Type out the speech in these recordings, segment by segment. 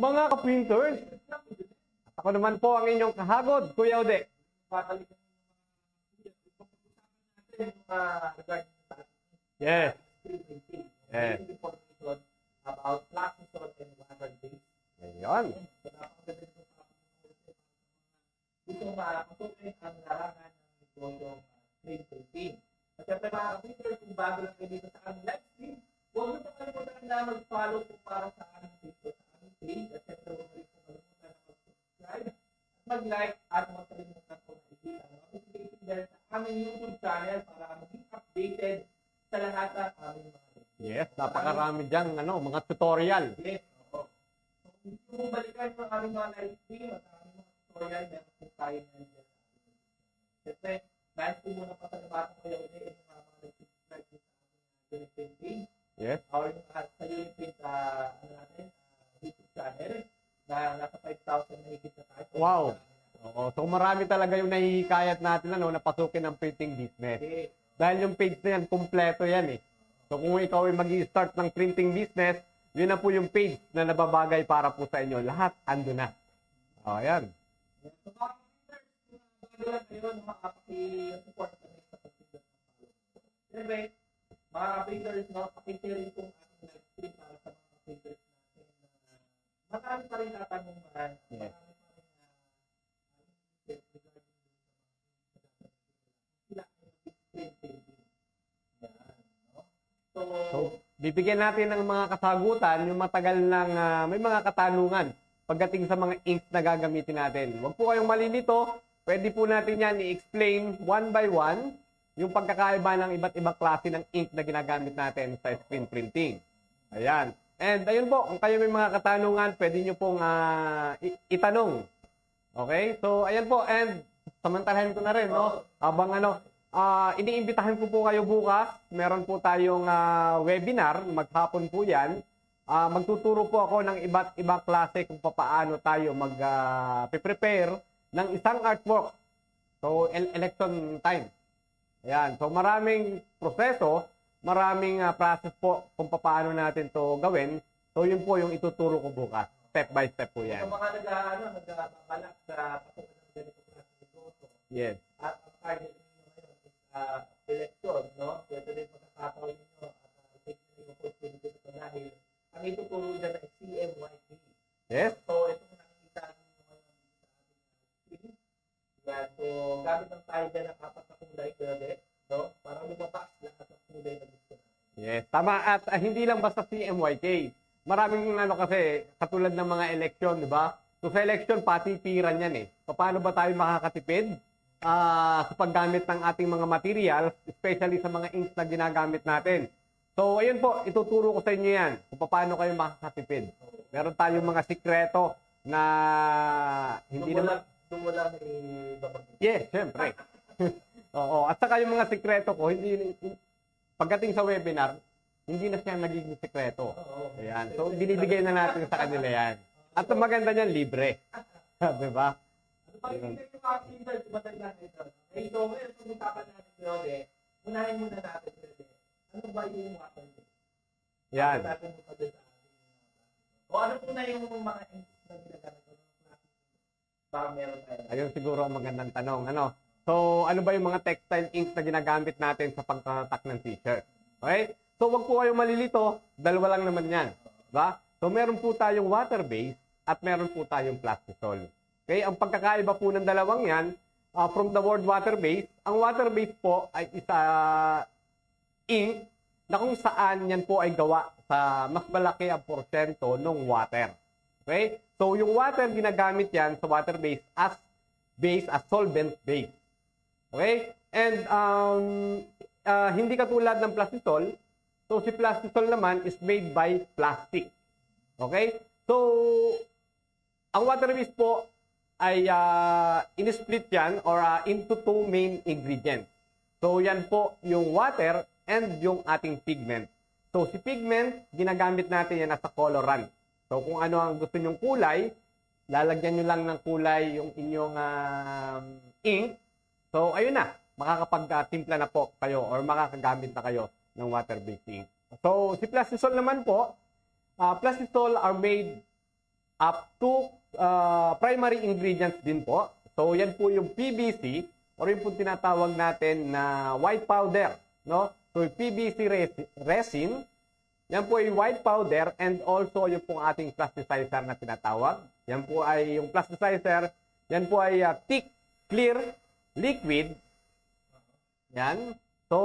Mga ka-printers, ako naman po ang inyong kahagod, Kuya Ode. Sa Yes. Yes. About plastisol and water base. Ayun. So, napakaganda nito sa mga gusto mapasukin ang larangan ng negosyong screen printing. At syempre mga kapiters, kung bago lang kayo dito sa aming live stream, huwag niyo po kalimutan na mag-follow po para sa aming sa aming page. At syempre huwag po kalimutan na mag-subscribe at mag-like at huwag kalimutan po na i-hit ang notification bell sa aming YouTube channel para maging updated sa lahat ng aming mga videos. Yes, napakarami dyan, ano, mga tutorial. Yes, oo. So, kung gusto mong balikan yung aming mga live stream at ang aming mga tutorial, meron po tayo nandiyan. Siyempre, dahil po muna pa sa nabasa ko yung ulit, yung mga nag-subscribe sa aming Unipin page, Yes. or sa Unipin sa ano natin, channel, na nasa 5,000 na higit na tayo. Wow. Oo, so marami talaga yung nahihikayat natin ano, na pasukin ang printing business. Okay. Dahil yung page na yan, kumpleto yan eh. So kung ikaw ay mag start ng printing business, yun na po yung page na nababagay para po sa inyo. Lahat ando na. O, ayan. So, mga printers, kung lang makapaki-support kami sa ng follow. Siyempre, mga printers, no, pakishare rin itong ating live stream para sa mga na marami pa rin tatanungan. Uh, no? So, So, bibigyan natin ng mga kasagutan yung matagal ng ah, may mga katanungan pagdating sa mga inks na gagamitin natin. Huwag po kayong malilito. Pwede po natin yan i-explain one by one yung pagkakaiba ng iba't ibang klase ng ink na ginagamit natin sa screen printing. Ayan. And ayun po, kung kayo may mga katanungan, pwede nyo pong i- itanong. Okay? So, ayan po. And samantalahin ko na rin, no? Habang ano, Ah, iniimbitahan ko po kayo bukas. Meron po tayong ah, webinar, maghapon po 'yan. Ah, magtuturo po ako ng iba't ibang klase kung paano tayo mag-prepare ng isang artwork. So, el- election time. Ayan. So, maraming proseso, maraming ah, process po kung paano natin to gawin. So, yun po yung ituturo ko bukas. Step by step po yan. mga nag, ano, nagbabalak sa pasukan ng ganito klase ng Yes. at ang target ninyo ngayon is uh, election, no? So ito din pagkakataon ninyo at uh, take na yung opportunity ito dahil ang ituturo dyan ay CMYK. Yes. So ito yung nakikita ninyo ngayon sa ating uh, screen. Yan. So gamit lang tayo dyan ng apat na kulay, grabe, no? Para lumabas lahat ng kulay na gusto. Yes, tama. At ah, hindi lang basta CMYK. Maraming ano kasi, katulad ng mga eleksyon, di ba? So sa eleksyon, patipiran yan eh. Paano ba tayo makakatipid ah, sa paggamit ng ating mga materials, especially sa mga inks na ginagamit natin? So ayun po, ituturo ko sa inyo yan kung paano kayo makakatipid. Meron tayong mga sikreto na hindi mo naman... lang ibabagay. Yes, syempre. Oo. At saka yung mga sikreto ko, hindi pagdating sa webinar, hindi na siya nagiging sikreto. Ayan. So, binibigay na natin sa kanila yan. At ang maganda niyan, libre. Di ba? Ano pa yung yung mga printers, madali lang ito. Okay, so ngayon, pag-usapan natin eh, unahin muna natin yun eh. Ano ba yung water base? Yan. Mga O ano po na yung mga na ginagamit? Baka meron tayo. Ayun siguro ang magandang tanong. Ano? So, ano ba yung mga textile inks na ginagamit natin sa pagtatak ng t-shirt? Okay? So, wag po kayong malilito. Dalawa lang naman yan. Diba? So, meron po tayong water-based at meron po tayong plastisol. Okay? Ang pagkakaiba po ng dalawang yan, uh, from the word water-based, ang water-based po ay isa ink na kung saan yan po ay gawa sa mas malaki ang porsyento ng water. Okay? So, yung water, ginagamit yan sa water-based as base, as solvent base. Okay? And um, uh, hindi katulad ng plastisol. So, si plastisol naman is made by plastic. Okay? So, ang water-based po ay uh, in-split yan or uh, into two main ingredients. So, yan po yung water and yung ating pigment. So, si pigment, ginagamit natin yan as a colorant. So, kung ano ang gusto nyong kulay, lalagyan nyo lang ng kulay yung inyong um, ink. So, ayun na. Makakapag-timpla na po kayo or makakagamit na kayo ng water-based ink. So, si plastisol naman po, uh, plastisol are made up to uh, primary ingredients din po. So yan po yung PVC or yung po tinatawag natin na white powder, no? So yung PVC res- resin, yan po ay white powder and also yung pong ating plasticizer na tinatawag. Yan po ay yung plasticizer, yan po ay uh, thick, clear, liquid. Yan. So,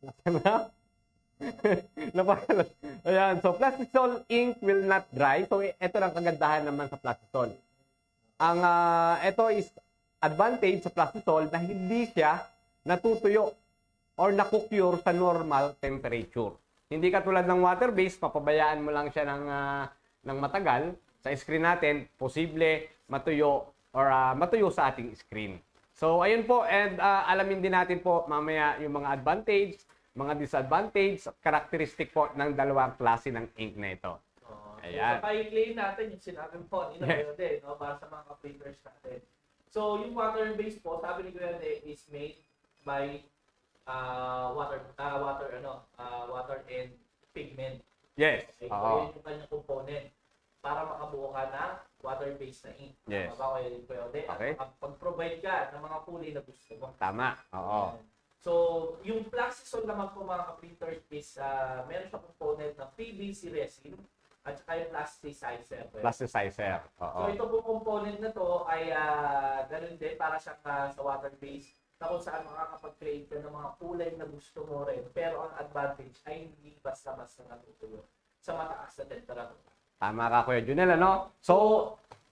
nasa na? Napakalat. Ayan. So, Plastisol ink will not dry. So, ito lang kagandahan naman sa Plastisol. Ang ah, ito is advantage sa Plastisol na hindi siya natutuyo or nakukure sa normal temperature. Hindi katulad ng water-based, papabayaan mo lang siya ng, ah, ng matagal. Sa screen natin, posible matuyo or ah, matuyo sa ating screen. So, ayun po. And ah, alamin din natin po mamaya yung mga advantage, mga disadvantage, characteristic po ng dalawang klase ng ink na ito. Oh, Ayan. So, pa-claim natin yung sinabi po ni Kuya De, no, para sa mga printers natin. So, yung water-based po, sabi ni Kuya De, is made by uh, water, uh, water, ano, uh, water and pigment. Yes. Okay, so Oo. yun yung kanyang component para makabuo ka ng water-based na ink. Yes. Tama ba Kuya Kuya De? At Okay. makapag-provide ka ng mga kulay na gusto mo. Tama. Oo. Ayan. So, yung Plastisol naman po mga printers is, uh, meron siya component na PVC resin at saka yung plasticizer. Plasticizer. So, Oo. ito po component na to ay uh, ganun din para siyang uh, sa water base na kung saan makakapag-create ka ng mga kulay na gusto mo rin. Pero ang advantage ay hindi basta-basta natutuyo sa mataas na temperatura. Tama ka, Kuya Junel, ano? So,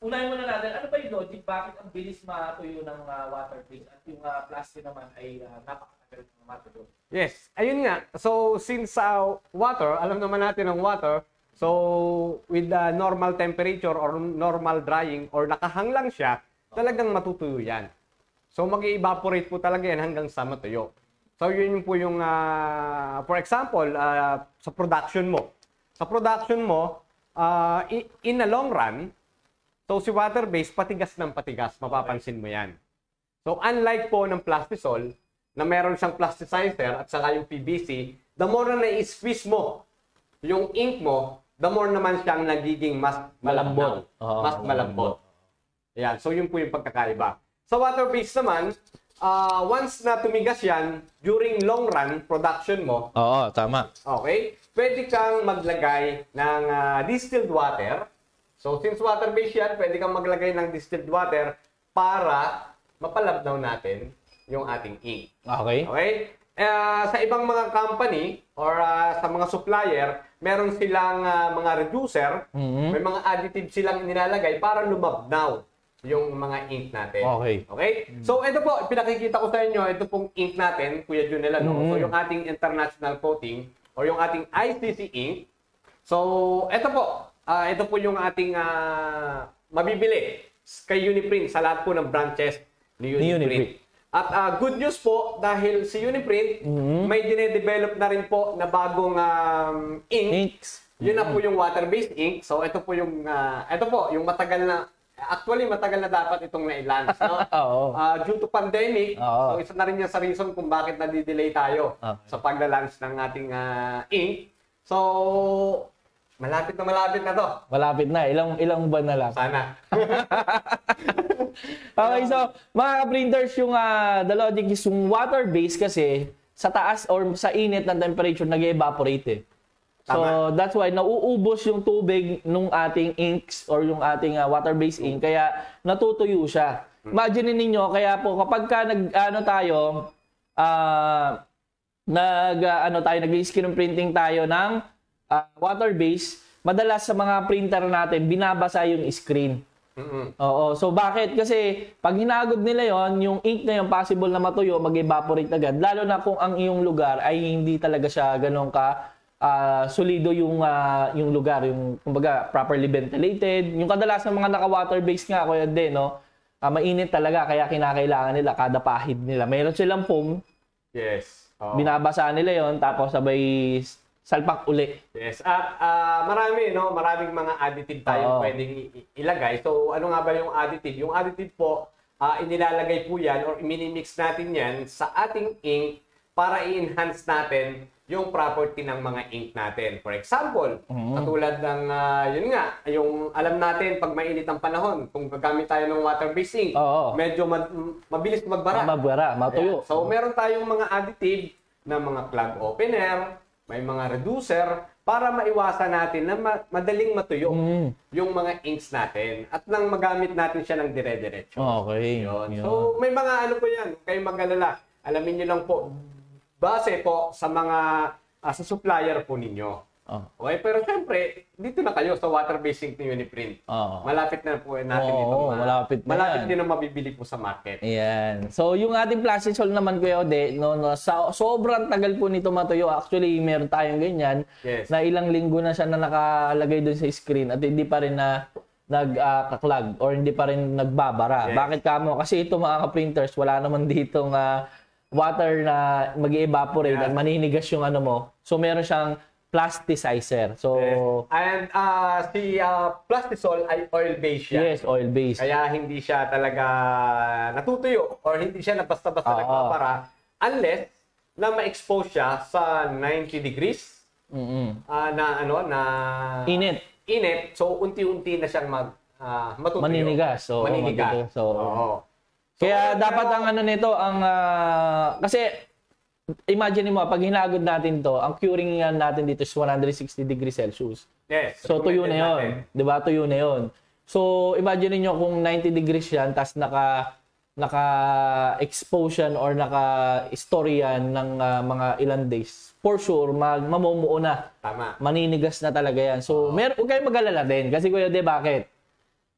Unahin muna natin, ano ba yung logic? Bakit ang bilis matuyo ng uh, water base at yung uh, plastic naman ay uh, napakatagal ng matuyo? yes. Ayun nga. So, since uh, water, alam naman natin ang water, so with the normal temperature or normal drying or nakahang lang siya, talagang matutuyo yan. So, mag evaporate po talaga yan hanggang sa matuyo. So, yun yung po yung, ah, for example, ah, sa production mo. Sa production mo, i- in the long run, so si water-based, patigas ng patigas, mapapansin mo yan. So, unlike po ng plastisol, na meron siyang plasticizer at saka yung PVC, the more na na-squeeze mo yung ink mo, the more naman siyang nagiging mas malambot. Mas malambot. Yan. So, yun po yung pagkakaiba. Sa water-based naman, ah, once na tumigas yan, during long run production mo, Oo, tama. Okay? Pwede kang maglagay ng ah, distilled water. So, since water-based yan, pwede kang maglagay ng distilled water para mapalabnaw natin yung ating ink. Okay. Okay? Ah, sa ibang mga company or ah, sa mga supplier, meron silang ah, mga reducer, Mhm. may mga additive silang nilalagay para lumabnaw yung mga ink natin. Okay. Okay? So, ito po, pinakikita ko sa inyo, ito pong ink natin, Kuya Junel, ano? Mhm. So, yung ating international coating or yung ating ICC ink. So, ito po, ah, ito po yung ating ah, mabibili kay Uniprint sa lahat po ng branches ni Ni Uniprint. Uniprint. At ah, good news po, dahil si Uniprint, Mhm. may dine-develop na rin po na bagong um, ink Inks. yun na po yung water-based ink. So ito po yung ah, ito po yung matagal na actually matagal na dapat itong na-launch, no? Oo. Ah, due to pandemic, Oo. so isa na rin yan sa reason kung bakit na-delay tayo Okay. sa pagla-launch ng ating ah, ink. So malapit na malapit na to. Malapit na. Ilang ilang buwan na lang. Sana. Okay, so mga ka-printers, yung ah, the logic is yung water-based kasi sa taas or sa init ng temperature nag-evaporate eh. So Tama. that's why nauubos yung tubig nung ating inks or yung ating ah, water-based ink kaya natutuyo siya. Imagine ninyo kaya po kapag ka nag ano tayo ah nag ah, ano tayo nag-screen printing tayo ng ah, water-based, madalas sa mga printer natin binabasa yung screen. Mm-mm. Oo. So bakit? Kasi pag hinagod nila yon, yung ink na yon possible na matuyo, mag-evaporate agad. Lalo na kung ang iyong lugar ay hindi talaga siya ganun ka ah, solido yung ah, yung lugar, yung kumbaga properly ventilated. Yung kadalasan mga naka-water based nga kuya din, no? Ah, mainit talaga kaya kinakailangan nila kada pahid nila. Mayroon silang foam, Yes. Oo. binabasa nila yon tapos sabay salpak uli. Yes. At ah, marami, no? Maraming mga additive tayo Oo. pwedeng ilagay. So, ano nga ba yung additive? Yung additive po, ah, inilalagay po yan or minimix natin yan sa ating ink para i-enhance natin yung property ng mga ink natin. For example, Mhm. katulad ng, ah, yun nga, yung alam natin pag mainit ang panahon, kung gagamit tayo ng water-based ink, Oo. medyo ma- mabilis magbara. Mabara, matuyo. Ayan. So, meron tayong mga additive na mga plug opener, may mga reducer, para maiwasan natin na ma- madaling matuyo Mm. yung mga inks natin at nang magamit natin siya ng dire-diretso. Okay. Yun. yun. So, may mga ano po yan. Kayong mag-alala. Alamin nyo lang po, base po sa mga, ah, sa supplier po ninyo. Oh. Okay, pero syempre, dito na kayo sa water basing ni Uniprint. Oo. Malapit na po natin Oo, ito. ma- malapit na Malapit yan. din na mabibili po sa market. Ayan. So, yung ating plastic sol naman, Kuya Ode, no, no, sa, sobrang tagal po nito matuyo. Actually, meron tayong ganyan Yes. na ilang linggo na siya na nakalagay doon sa screen at hindi pa rin na nag-kaklag or hindi pa rin nagbabara. Yes. Bakit kamo? Kasi ito mga printers wala naman dito nga water na mag evaporate Yeah. at maninigas yung ano mo. So, meron siyang plasticizer. So, And ah, si ah, Plastisol ay oil-based siya. yes, oil-based. Kaya hindi siya talaga natutuyo or hindi siya na basta-basta Oo. nagpapara unless na ma-expose siya sa 90 degrees Mm-mm. ah, na ano na Init. init so unti-unti na siyang mag ah, matutuyo. Maninigas. Oo, Maninigas. matutuyo. So. Kaya So, dapat ang ano nito, ang ah, kasi imagine mo pag hinagod natin to, ang curing nga natin dito is 160 degrees Celsius. Yes. So tuyo na 'yon, 'di ba? Tuyo na 'yon. So imagine niyo kung 90 degrees 'yan tas naka naka expose yan or naka story yan ng ah, mga ilang days. For sure, mag mamumuo na. Tama. Maninigas na talaga yan. So, mer huwag kayong mag-alala din. Kasi kuya, de, bakit?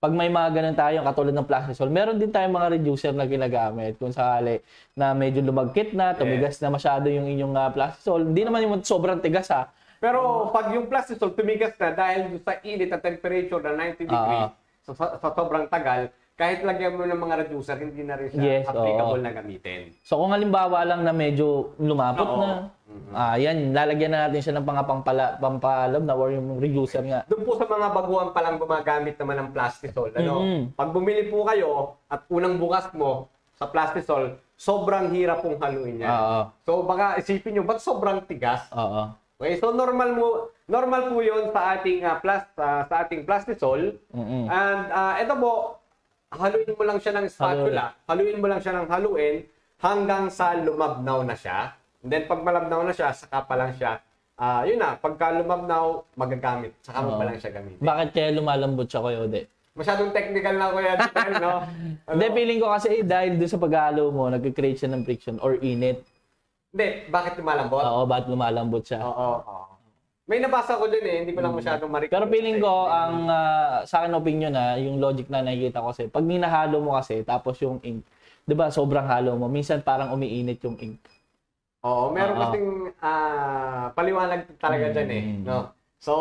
Pag may mga ganun tayo, katulad ng plastisol, meron din tayong mga reducer na ginagamit. Kung sakali na medyo lumagkit na, tumigas na masyado yung inyong uh, plastisol. Hindi naman yung sobrang tigas ha. Pero pag yung plastisol tumigas na dahil sa init at temperature na 90 degrees sa, sa, sa sobrang tagal, kahit lagyan mo ng mga reducer, hindi na rin siya Yes, applicable oo. na gamitin. So kung halimbawa lang na medyo lumapot Oo. na, ah yan, lalagyan na natin siya ng mga pampala, pampalab na or yung reducer nga. Doon po sa mga baguhan pa lang gumagamit naman ng plastisol, ano, Mhm. pag bumili po kayo at unang bukas mo sa plastisol, sobrang hirap pong haluin yan. Oo. So baka isipin nyo, ba't sobrang tigas? Oo. Okay, so normal mo normal po 'yon sa ating ah, plas, ah, sa ating plastisol. Mm-mm. And ah, ito po, haluin mo lang siya ng spatula. Haluin mo lang siya ng haluin hanggang sa lumabnaw na siya. And then pag malabnaw na siya, saka pa lang siya ah yun na, pagka lumabnaw, magagamit. Saka mo pa lang siya gamitin. Bakit kaya lumalambot siya kuya Ode? Masyadong technical na kuya Dipel, no? Ano? Hindi, feeling ko kasi dahil doon sa paghalo mo, nag-create siya ng friction or init. Hindi, bakit lumalambot? Oo, bakit lumalambot siya? Oo, oo. May nabasa ko din eh, hindi ko lang masyadong marik. Pero feeling ko, ang ah, sa akin opinion na, yung logic na nakikita ko kasi, pag ninahalo mo kasi, tapos yung ink, di ba, sobrang halo mo, minsan parang umiinit yung ink. Oo, meron Oo. kasing ah, paliwanag talaga dyan eh. Mm. No? So,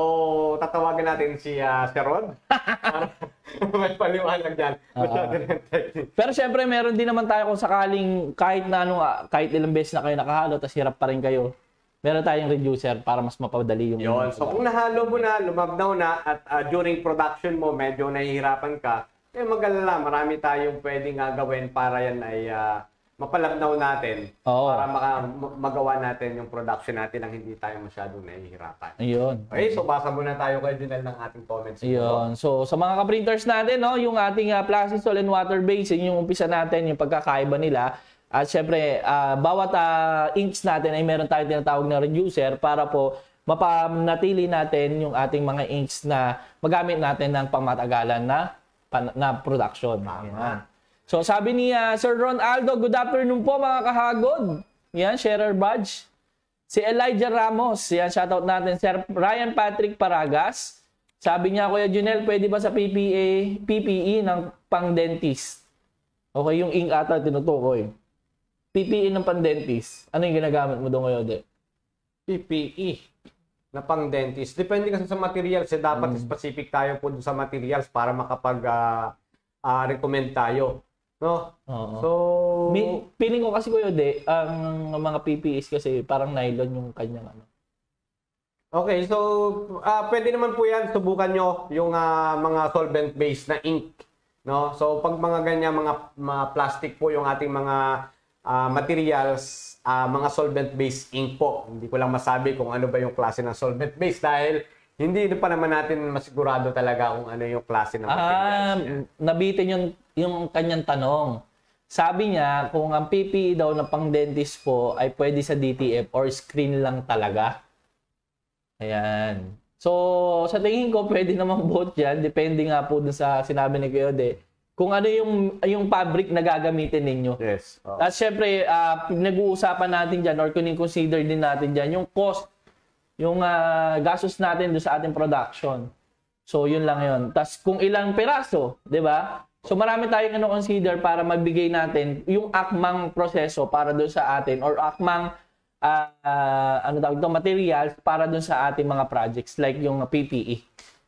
tatawagan natin si ah, si Rod. Para may paliwanag dyan. Masyado technique. Pero syempre, meron din naman tayo kung sakaling kahit na ano, ah, kahit ilang beses na kayo nakahalo, tapos hirap pa rin kayo, meron tayong reducer para mas mapadali yung... Yun. So, kung nahalo mo na, lumabnaw na, at ah, during production mo, medyo nahihirapan ka, eh magalala, marami tayong pwedeng ah, gawin para yan ay ah, mapalabnaw natin. Oo. Para maka, ma- magawa natin yung production natin nang hindi tayo masyadong nahihirapan. Ayun. Okay, so basa muna tayo kay Junel ng ating comments. Ayun. So, sa mga ka-printers natin, no, yung ating uh, plastisol and water base, yun yung umpisa natin, yung pagkakaiba nila. At syempre, ah, bawat ah, inks natin ay meron tayong tinatawag na reducer para po mapanatili natin yung ating mga inks na magamit natin ng pangmatagalan na pan- na production. Ayan. So sabi ni ah, Sir Ron Aldo, good afternoon po mga kahagod. Yan, sharer badge. Si Elijah Ramos, yan, shoutout natin. Sir Ryan Patrick Paragas. Sabi niya, Kuya Junel, pwede ba sa PPA, PPE ng pang-dentist? Okay, yung ink ata tinutukoy. PPE ng pang-dentist. Ano yung ginagamit mo doon, Kuya Ode? PPE na pang dentist. Depende kasi sa materials. Eh, dapat Mm. specific tayo po sa materials para makapag ah, ah, recommend tayo. No? Oo. So, Mi- feeling ko kasi, Kuya Ode, ang mga PPEs kasi parang nylon yung kanyang ano. okay. So, ah, pwede naman po yan. Subukan nyo yung ah, mga solvent-based na ink. No? So, pag mga ganyan, mga, mga plastic po yung ating mga ah, materials, ah, mga solvent-based ink po. Hindi ko lang masabi kung ano ba yung klase ng solvent-based dahil hindi pa naman natin masigurado talaga kung ano yung klase ng materials. Ah, nabitin yung, yung kanyang tanong. Sabi niya, kung ang PPE daw na pang dentist po ay pwede sa DTF or screen lang talaga. Ayan. So, sa tingin ko, pwede naman both yan. Depende nga po dun sa sinabi ni Kuya. Kung ano yung, yung fabric na gagamitin ninyo. Yes. Oh. At syempre, ah, nag-uusapan natin dyan or kung consider din natin dyan yung cost, yung ah, gastos natin doon sa ating production. So, yun lang yun. Tapos, kung ilang peraso, di ba? So, marami tayong ano consider para magbigay natin yung akmang proseso para doon sa atin or akmang ah, ah, ano tawag ito, materials para doon sa ating mga projects like yung PPE.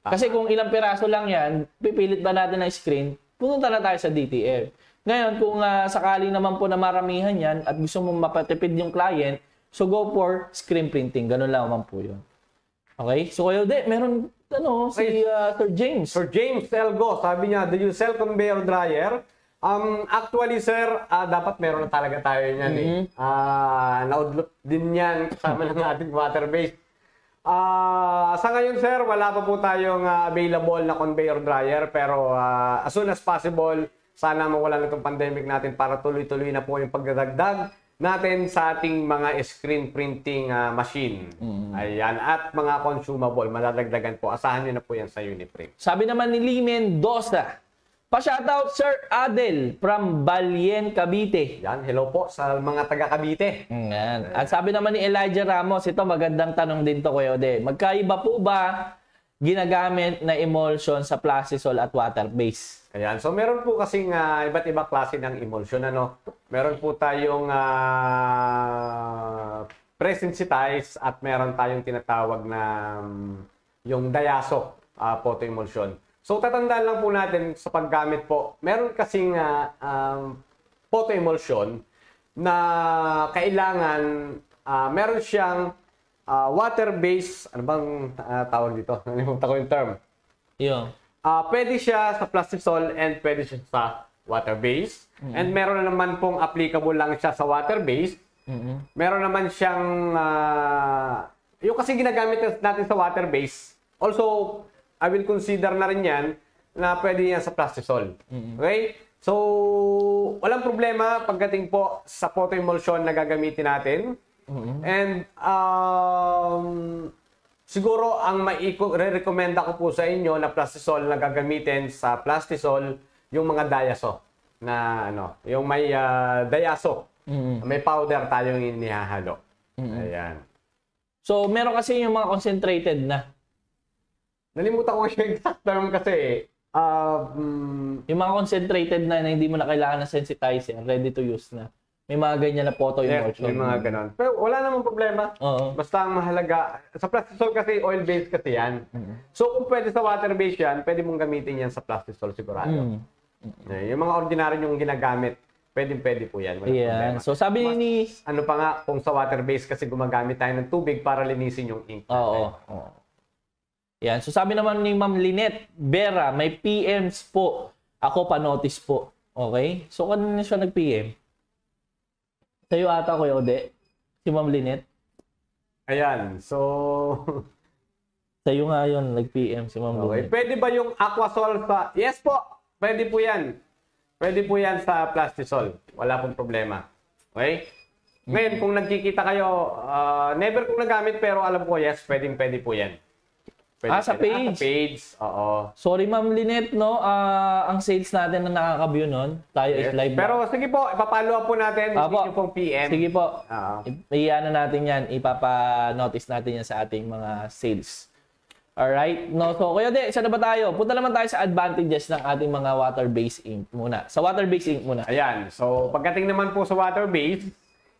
Kasi kung ilang piraso lang yan, pipilit ba natin ng screen, pumunta na tayo sa DTF. Ngayon, kung ah, sakali naman po na maramihan yan at gusto mo mapatipid yung client, so go for screen printing. Ganun lang naman po yun. Okay? So kayo, de, meron ano, si ah, Sir James. Sir James Elgo, sabi niya, do you sell conveyor dryer? Um, actually, sir, ah, dapat meron na talaga tayo niyan eh. Ah, naudlot din yan kasama ng ating water-based. Ah, sa ngayon, sir, wala pa po tayong ah, available na conveyor dryer pero ah, as soon as possible, sana mawala na itong pandemic natin para tuloy-tuloy na po yung pagdadagdag natin sa ating mga screen printing ah, machine. Ayan. At mga consumable, madadagdagan po. Asahan nyo na po yan sa Uniprint. Sabi naman ni Lee Mendoza, pa-shoutout Sir Adel from Balien, Cavite. Yan, hello po sa mga taga Cavite. Yan. At sabi naman ni Elijah Ramos, ito magandang tanong din to Kuya Ode. Magkaiba po ba ginagamit na emulsion sa plastisol at water base? Ayan, so meron po kasing ah, iba't ibang klase ng emulsion ano. Meron po tayong ah, pre-sensitized at meron tayong tinatawag na mm, yung diaso ah, photo emulsion. So tatandaan lang po natin sa paggamit po, meron kasing ah, um, photo emulsion na kailangan ah, meron siyang ah, water-based, ano bang ah, tawag dito? Nalimutan ko yung term. Yun. Ah, pwede siya sa plastisol and pwede siya sa water-based. And meron na naman pong applicable lang siya sa water-based. Meron naman siyang ah, yung kasi ginagamit natin sa water-based. Also, I will consider na rin yan na pwede yan sa plastisol. Okay? So, walang problema pagdating po sa photo emulsion na gagamitin natin. And um, siguro ang mai-recommenda ko po sa inyo na plastisol na gagamitin sa plastisol yung mga diaso na ano, yung may ah, diaso. May powder tayong inihahalo. Ayan. So, meron kasi yung mga concentrated na. Nalimutan ko yung exact term kasi mm, Yung mga concentrated na na hindi mo na kailangan ng sensitizer, ready to use na. May mga ganyan na photo yes, emulsion. may mga ganon. Pero wala namang problema. Oo. Basta ang mahalaga, sa plastisol kasi oil-based kasi yan. So kung pwede sa water-based yan, pwede mong gamitin yan sa plastisol sigurado. Mm. Eh, Yung mga ordinary yung ginagamit, pwede pwede po yan. Walang Ayan. problema. So, sabi ni... Ano pa nga, kung sa water-based kasi gumagamit tayo ng tubig para linisin yung ink. Oo. oo. Yan. So sabi naman ni Ma'am Lynette Vera, may PMs po. Ako pa notice po. Okay? So kanina siya nag-PM? Sa'yo ata ko Ode. Si Ma'am Lynette. Ayan. So, Sa'yo nga yun, nag-PM si Ma'am okay. Lynette. Pwede ba yung aquasol sa... Yes po! Pwede po yan. Pwede po yan sa plastisol. Wala pong problema. Okay? Ngayon, kung nagkikita kayo, ah, never kong nagamit pero alam ko, yes, pwedeng pwede po yan. Pwede, Ah, sa pwede. page? Ah, sa page. Oo. Sorry Ma'am Lynette, no? Ah, ang sales natin na nakaka-view nun. Tayo Yes. is live. na. Pero sige po, ipapalo up po natin. Apo. Hindi pong PM. Sige po. Oo. I- Iyan natin yan. Ipapa-notice natin yan sa ating mga sales. Alright? No, so, Kuya De, saan na ba tayo? Punta naman tayo sa advantages ng ating mga water-based ink muna. Sa water-based ink muna. Ayan. So, pagdating naman po sa water-based,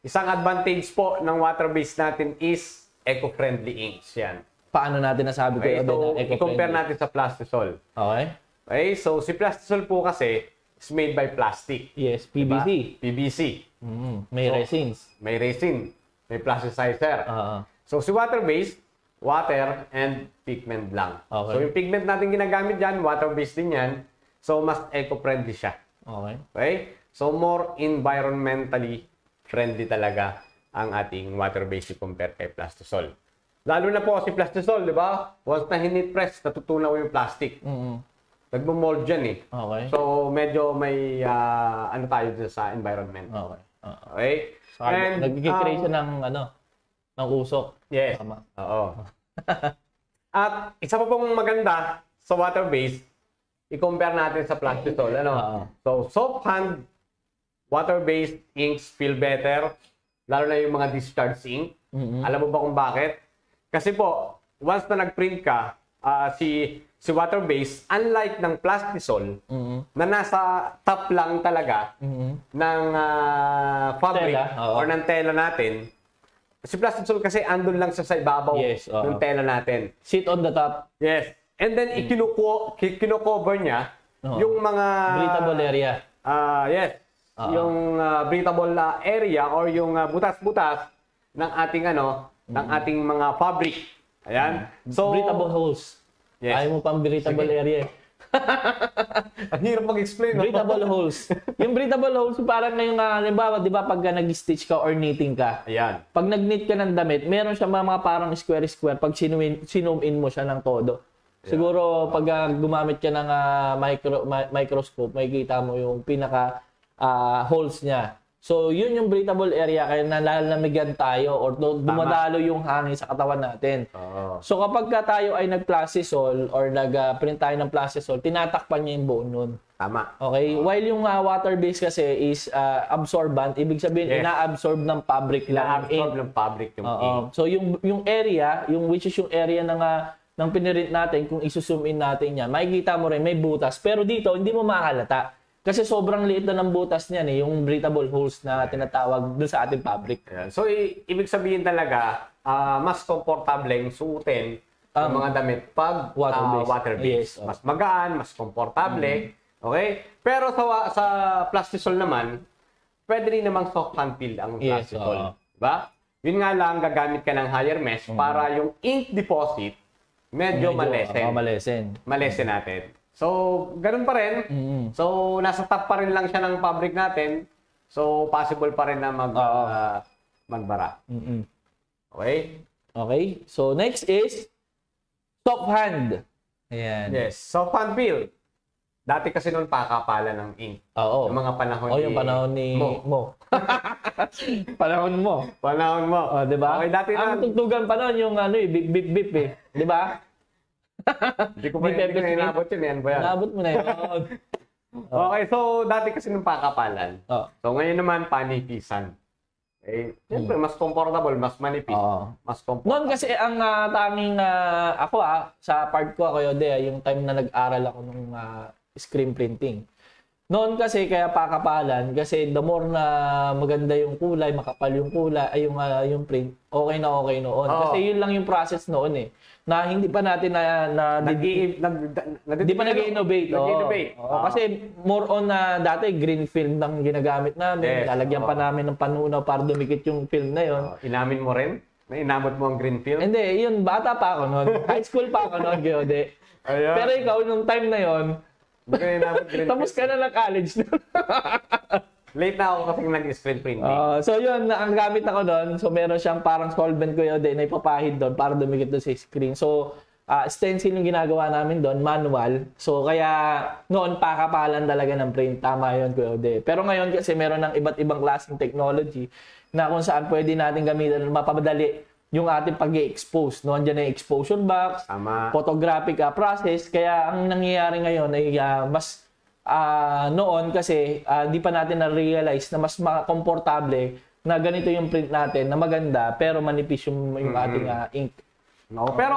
isang advantage po ng water-based natin is eco-friendly inks. Yan. Paano natin nasabi Okay, Kuya De so, na i-compare natin sa plastisol. Okay? Okay, so si plastisol po kasi is made by plastic. Yes, Diba? PVC. PVC. Mm, may So, resins. May resin. May plasticizer. Oo. So, si water-based, water and pigment lang. Okay. So, yung pigment natin ginagamit dyan, water-based din yan. So, mas eco-friendly siya. okay. Okay? So, more environmentally friendly talaga ang ating water-based compare kay Plastisol. Lalo na po si Plastisol, di ba? Once na hinit press, natutunaw yung plastic. Mm. Nagmo-mold yan eh. Okay. So, medyo may ah, ano tayo dun sa environment. Okay. Oo. Okay? And, Nagkikreate um, siya ng ano, ng usok. Yes. Tama. Oo. At isa pa pong maganda sa water-based, i-compare natin sa plastisol. Ano? Oo. So, soft hand, water-based inks feel better, lalo na yung mga discharge ink. Mhm. Alam mo ba kung bakit? Kasi po, once na nag-print ka, ah, si si water-based, unlike ng plastisol, Mhm. na nasa top lang talaga Mhm. ng ah, fabric Tela, oo. or ng tela natin, si plastisol kasi andun lang siya sa ibabaw Yes, oo. ng tela natin. Sit on the top. Yes. And then, ikinuko, ki- kino-cover niya Oo. yung mga... Breathable area. Ah, yes. Oo. Yung ah, breathable ah, area or yung ah, butas-butas ng ating ano, ng ating mga fabric. Ayan. So, breathable holes. Yes. Ayaw mo pang breathable area. eh. ang hirap mag-explain. no? breathable holes. Yung breathable holes, parang ngayong, uh, halimbawa, di ba, pag uh, nag-stitch ka or knitting ka, Ayan. pag nag-knit ka ng damit, meron siya mga, mga parang square-square pag sinuin, sinum in mo siya ng todo. Siguro, pag uh, gumamit ka ng uh, micro, mi- microscope, makikita mo yung pinaka uh, holes niya. So, yun yung breathable area kaya nalalamigan tayo or dumadalo yung hangin sa katawan natin. Oo. So kapag ka tayo ay nag-plastisol or nag-print tayo ng plastisol, tinatakpan niya yung buo nun. Tama. Okay? While yung uh, water-based kasi is uh, absorbent, ibig sabihin Yes. ina-absorb ng fabric lang. Na-absorb ng fabric yung Oo. ink. So yung yung area, yung which is yung area ng uh, ng pinirint natin, kung isusum in natin yan, makikita mo rin may butas. Pero dito, hindi mo mahalata. Kasi sobrang liit na ng butas niyan eh, yung breathable holes na tinatawag dun sa ating fabric. Ayan. So, i- ibig sabihin talaga, ah, mas komportableng suotin ang Um, mga damit pag water-based. ah, water-based. Yes, oh. Mas magaan, mas komportable. Okay? Pero sa, sa plastisol naman, pwede rin namang soft hand feel ang Yes, plastisol. oo. Diba? Yun nga lang, gagamit ka ng higher mesh para yung ink deposit medyo, malesen. Oh, malesen. malesen natin. So, ganun pa rin. Mm. So, nasa top pa rin lang siya ng fabric natin. So, possible pa rin na mag, Oo. ah, magbara. Mm-mm. Okay? Okay? So, next is soft hand. Ayan. Yes. So, fun feel. Dati kasi noon pakapala ng ink. Oo. Yung mga panahon Oh, yung panahon ni Mo. Mo. panahon mo. Panahon mo. Oh, 'di ba? Okay, dati Ang na. tugtugan pa noon yung ano eh, bip bip bip eh. 'Di ba? Hindi ko pa Di hindi ko na inabot yun. Yan ba yan? Naabot mo na 'yun. Okay, so dati kasi nung pakapalan. Oh. So, ngayon naman panipisan. Eh, siyempre, mas comfortable, mas manipis. Oo. Mas comfortable. Noon kasi ang ah, tanging ah, ako ah, sa part ko ako yun, ah, yung time na nag-aral ako nung ah, screen printing. Noon kasi kaya pakapalan kasi the more na maganda yung kulay, makapal yung kulay, ay yung ah, yung print, okay na okay noon. Oo. Kasi yun lang yung process noon eh. Na hindi pa natin na, na Hindi pa nag-innovate. oo. Nag-innovate. Oo, Kasi more on na dati green film lang ginagamit namin. Yes, Lalagyan pa oo. namin ng panunaw para dumikit yung film na yon. Oh, inamin mo rin? Na inamot mo ang green field? Hindi, yun, bata pa ako noon. High school pa ako noon, Geode. Pero ikaw, nung time na yon, Tapos ka na ng college. Late na ako kasi nag-screen printing. Ah, so yun, ang gamit ako doon, so meron siyang parang solvent ko yun, na ipapahid doon para dumikit doon sa screen. So, ah, stencil yung ginagawa namin doon, manual. So, kaya noon, pakapalan talaga ng print. Tama yun, Kuya Ode. Pero ngayon kasi meron ng iba't ibang klaseng technology na kung saan pwede natin gamitin na mapapadali yung ating pag expose No? Andiyan na yung exposure box, Tama. photographic ah, process. Kaya ang nangyayari ngayon ay ah, mas ah, noon kasi ah, di pa natin na-realize na mas komportable na ganito yung print natin na maganda pero manipis yung, yung ating ah, ink. No, pero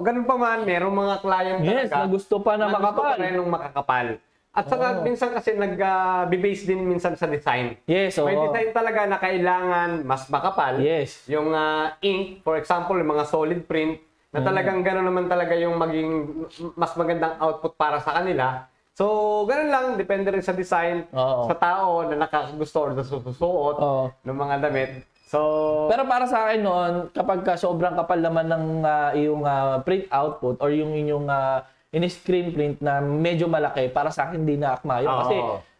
ganun pa man, merong mga client Yes, talaga na gusto pa na gusto makapal. pa rin makakapal. At saka minsan kasi nag-base din minsan sa design. Yes, oo. May design talaga na kailangan mas makapal. Yes. Yung ah, ink, for example, yung mga solid print, na Mm. talagang gano'n naman talaga yung maging mas magandang output para sa kanila. So, ganun lang, depende rin sa design, Oo. sa tao na nakakagusto or nasusuot Oo. ng mga damit. So, Pero para sa akin noon, kapag ka sobrang kapal naman ng ah, iyong ah, print output or yung inyong uh, in-screen print na medyo malaki, para sa akin hindi na akma yun. Oo. Kasi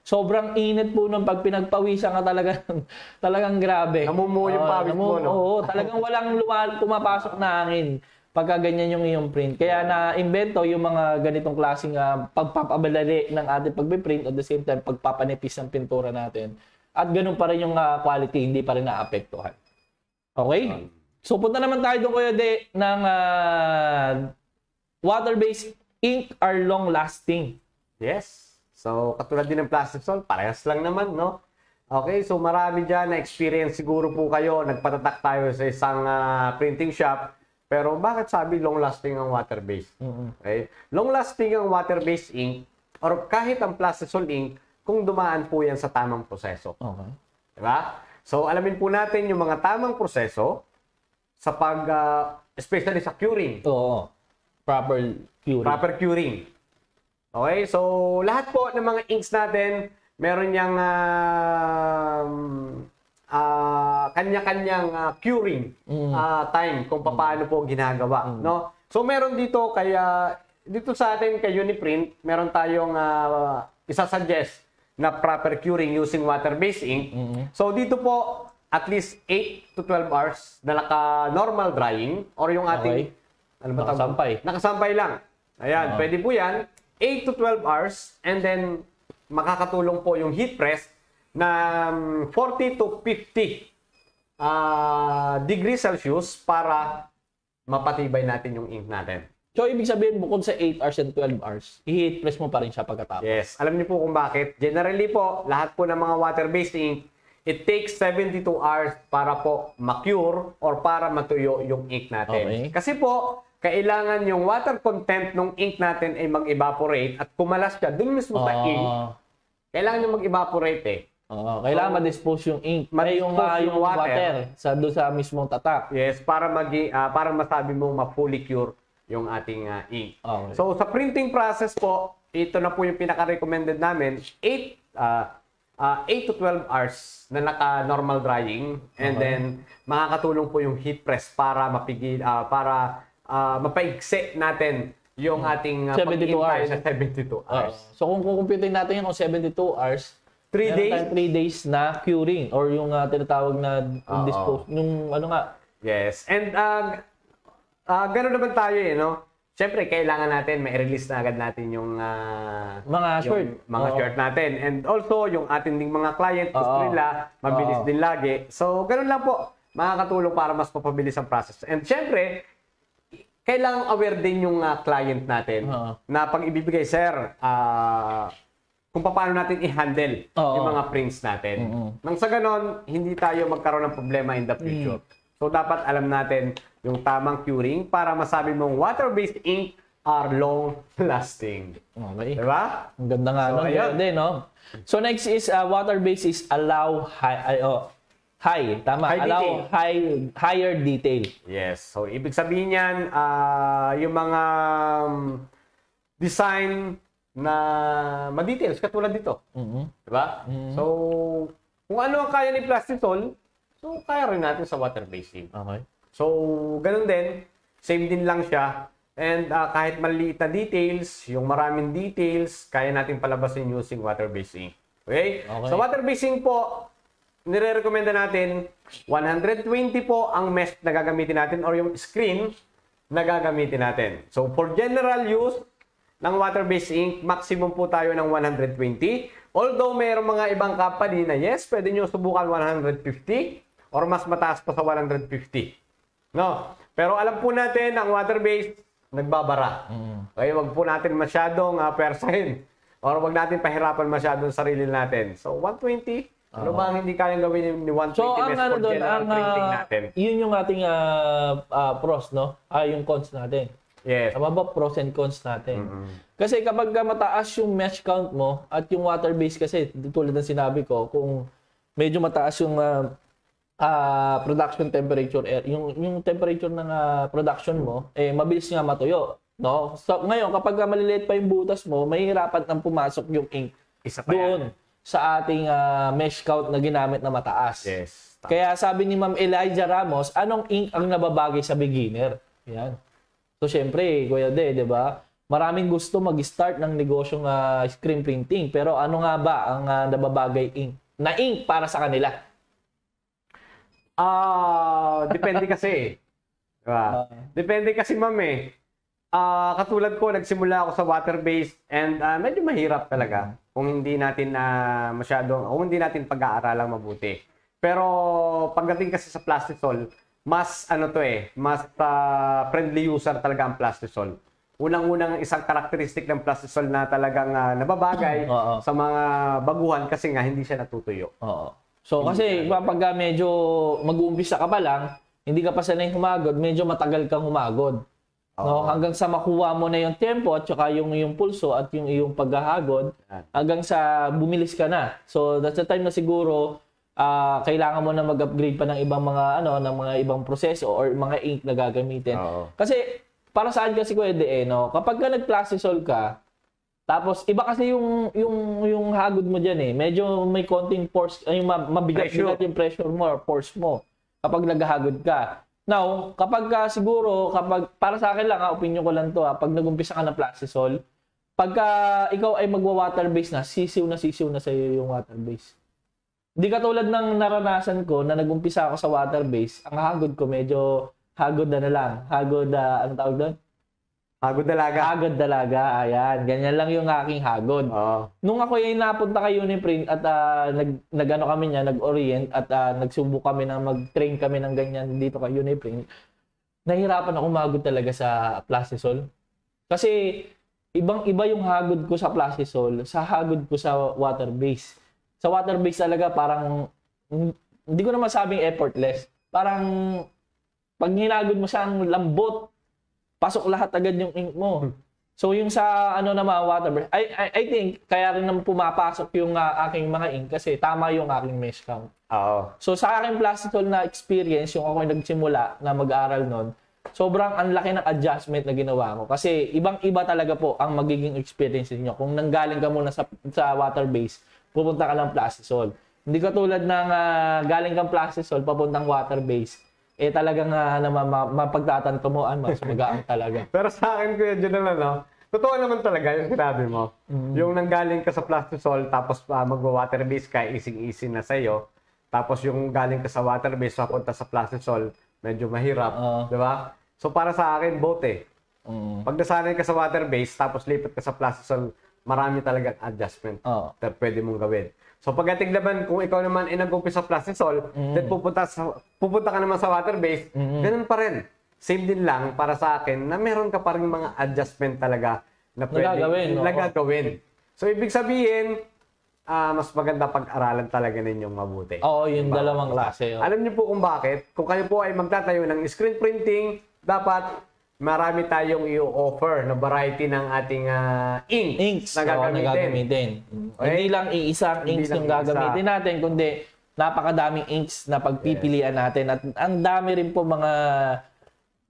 sobrang init po nung pag pinagpawisan ka talaga talagang grabe. Namumuo yung Oo, pawis mo, no? Oo, talagang walang lumal, pumapasok na hangin pagka ganyan yung iyong print. Kaya na-invento yung mga ganitong klaseng uh, pagpapabalali ng ating pagpiprint at the same time pagpapanipis ng pintura natin. At ganun pa rin yung ah, quality, hindi pa rin naapektuhan. Okay? So punta naman tayo doon Kuya De ng ah, water-based ink are long-lasting. Yes. So, katulad din ng plastic sol, parehas lang naman, no? Okay, so marami dyan na experience siguro po kayo. Nagpatatak tayo sa isang ah, printing shop. Pero bakit sabi long-lasting ang water-based? Okay? Long-lasting ang water-based ink or kahit ang plastic sol ink kung dumaan po yan sa tamang proseso. Okay. Diba? So, alamin po natin yung mga tamang proseso sa pag, ah, especially sa curing. Oo. Proper curing. Proper curing. Okay, so lahat po ng mga inks natin, meron niyang um, ah, kanya-kanyang ah, curing ah, time kung paano po ginagawa, no? So meron dito kaya dito sa atin kay Uniprint, meron tayong uh, isa-suggest na proper curing using water-based ink. So dito po at least 8 to 12 hours na naka-normal drying or yung ating Okay. Ano ba tawag? Nakasampay. Nakasampay lang. Ayan, Oo. pwede po yan. 8 to 12 hours and then makakatulong po yung heat press na um, 40 to 50 ah degrees Celsius para mapatibay natin yung ink natin. So, ibig sabihin, bukod sa 8 hours and 12 hours, i-heat press mo pa rin siya pagkatapos. Yes, alam niyo po kung bakit. Generally po, lahat po ng mga water-based ink, it takes 72 hours para po ma-cure or para matuyo yung ink natin. Okay. Kasi po, kailangan yung water content ng ink natin ay mag-evaporate at kumalas siya dun mismo sa ink. Ah, Kailangan yung mag-evaporate eh. oo. kailangan ma-dispose yung ink. Ay, yung, ah, yung water. water, sa, doon sa mismong tatak. Yes, para magi ah, para masabi mo ma-fully cure yung ating ah, ink. Okay. So sa printing process po, ito na po yung pinaka-recommended namin, 8 ah, ah, 8 to 12 hours na naka-normal drying and Okay. then makakatulong po yung heat press para mapigil ah, para ah, mapaigsi natin yung ating ah, 72 pag-hintay hours. na 72 Oo. hours. So, kung kukumpitin natin yung 72 hours, Three meron days? tayong 3 days na curing or yung ah, tinatawag na dispose, yung ano nga, Yes. And uh, uh, gano'n naman tayo eh, no? Siyempre, kailangan natin ma-release na agad natin yung ah, Mga yung short. mga Oo. short natin. And also, yung ating ding mga client, gusto Oo. nila, mabilis Oo. din lagi. So, gano'n lang po. Makakatulong para mas mapabilis ang process. And siyempre, kailangan aware din yung ah, client natin Oo. na pag ibibigay, sir, ah, kung paano natin i-handle Oo. yung mga prints natin. Mm-mm. Nang sa ganon, hindi tayo magkaroon ng problema in the future. So, dapat alam natin yung tamang curing para masabi mong water-based ink are long-lasting. okay. Diba? Ang ganda nga So, nun. ayun. Pwede, no? So, next is uh, water-based is allow high, ay, oh, high, tama. High allow detail. high, higher detail. Yes. So, ibig sabihin yan, ah, yung mga um, design na ma-details, katulad dito. Mhm. Diba? So, kung ano ang kaya ni Plastisol, so kaya rin natin sa water-based ink. Okay. So, ganun din. Same din lang siya. And ah, kahit maliit na details, yung maraming details, kaya natin palabasin using water-based ink. Okay? Okay. So, water-based ink po, nire-recommenda natin 120 po ang mesh na gagamitin natin or yung screen na gagamitin natin. So, for general use ng water-based ink, maximum po tayo ng 120. Although, mayroong mga ibang company na yes, pwede nyo subukan 150 or mas mataas pa sa 150. No? Pero alam po natin, ang water-based, nagbabara. Okay, wag po natin masyadong uh, persahin. Or wag natin pahirapan masyadong sarili natin. So, 120, ano ba ang hindi kayang gawin ni 120 So, ang ano doon, ang, printing ah, natin? yun yung ating ah, ah, pros, no? Ah, yung cons natin. Yes. Tama ba? Pros and cons natin. Kasi kapag ka mataas yung mesh count mo at yung water base kasi, tulad ng sinabi ko, kung medyo mataas yung ah, ah, production temperature, air, yung, yung temperature ng ah, production mo, eh, mabilis nga matuyo. No? So, ngayon, kapag ka maliliit pa yung butas mo, mahihirapan nang pumasok yung ink Isa pa yan. Sa ating ah, mesh count na ginamit na mataas. Yes. Kaya sabi ni Ma'am Elijah Ramos, anong ink ang nababagay sa beginner? Yan. So, syempre, Kuya De, di ba? maraming gusto mag-start ng negosyong ah, screen printing. Pero ano nga ba ang ah, nababagay ink? Na ink para sa kanila? Ah, depende kasi. Diba? Depende kasi, ma'am eh. Ah, katulad ko, nagsimula ako sa water-based and ah, medyo mahirap talaga kung hindi natin na masyadong, kung hindi natin pag-aaralang mabuti. Pero pagdating kasi sa plastisol, mas ano to eh, mas ah, friendly user talaga ang plastisol. Unang-unang isang karakteristik ng plastisol na talagang ah, nababagay Oo. sa mga baguhan kasi nga hindi siya natutuyo. Oo. So kasi kapag medyo mag-uumpisa ka pa lang, hindi ka pa sanay humagod, medyo matagal kang humagod. No, hanggang sa makuha mo na yung tempo at saka yung yung pulso at yung iyong paghahagod hanggang sa bumilis ka na. So that's the time na siguro ah, kailangan mo na mag-upgrade pa ng ibang mga ano, ng mga ibang proseso or mga ink na gagamitin. Oo. Kasi para saan kasi pwede eh, no? Kapag ka nag-plastisol ka, tapos iba kasi yung yung yung hagod mo diyan eh. Medyo may konting force, ay ma- mabigat Pressure. bigat yung pressure mo or force mo kapag naghahagod ka. Now, kapag ka siguro, kapag para sa akin lang ha, opinion ko lang to ha, pag nagumpisa ka ng plastisol, pagka ikaw ay magwa-water base na, sisiw na sisiw na sa iyo yung water base. Hindi katulad ng naranasan ko na nagumpisa ako sa water base, ang hagod ko medyo hagod na na lang. Hagod, ah, ano tawag doon? Hagod dalaga. Hagod dalaga, ayan. Ganyan lang yung aking hagod. Oo. Nung ako ay napunta kay Uniprint at ah, nag, nag-ano kami niya, nag-orient at ah, nagsubok kami na mag-train kami ng ganyan dito kay Uniprint, nahirapan ako magod talaga sa Plastisol. Kasi ibang-iba yung hagod ko sa Plastisol sa hagod ko sa water base. Sa water base talaga parang hindi ko na masabing effortless. Parang pag hinagod mo siya ang lambot, pasok lahat agad yung ink mo. So yung sa ano naman water burst, I, I, I think kaya rin naman pumapasok yung ah, aking mga ink kasi tama yung aking mesh count. Oo. So sa aking plasticol na experience, yung ako yung nagsimula na mag-aral nun, sobrang ang laki ng adjustment na ginawa ko. Kasi ibang-iba talaga po ang magiging experience niyo Kung nanggaling ka muna sa, sa water base, pupunta ka ng plastisol. Hindi ka tulad ng ah, galing kang plastisol, papuntang water base, eh talagang uh, na ma- ma- mapagtatanto mo, ah, mas magaang talaga. Pero sa akin, Kuya Junel, ano, totoo naman talaga yung sinabi mo. Yung nanggaling ka sa plastisol, tapos uh, magwa-water base ka, easy-easy na sa'yo. Tapos yung galing ka sa water base, papunta sa plastisol, medyo mahirap. Oo. Di ba? So para sa akin, both eh. Mm. Pag nasanay ka sa water base, tapos lipat ka sa plastisol, marami talagang adjustment Oo. na pwede mong gawin. So pagdating naman, kung ikaw naman ay nag-umpisa sa plastisol, then pupunta, sa, pupunta ka naman sa water base, ganun pa rin. Same din lang para sa akin na meron ka pa rin mga adjustment talaga na pwede Nagagawin, oo. na gagawin. So ibig sabihin, ah, mas maganda pag-aralan talaga ninyong mabuti. Oo, yung dalawang klase. oh. Alam niyo po kung bakit? Kung kayo po ay magtatayo ng screen printing, dapat marami tayong i-offer na variety ng ating ah, ink inks na gagamitin. na gagamitin. Okay? Hindi lang iisang Hindi inks yung gagamitin natin, kundi napakadaming inks na pagpipilian natin. At ang dami rin po mga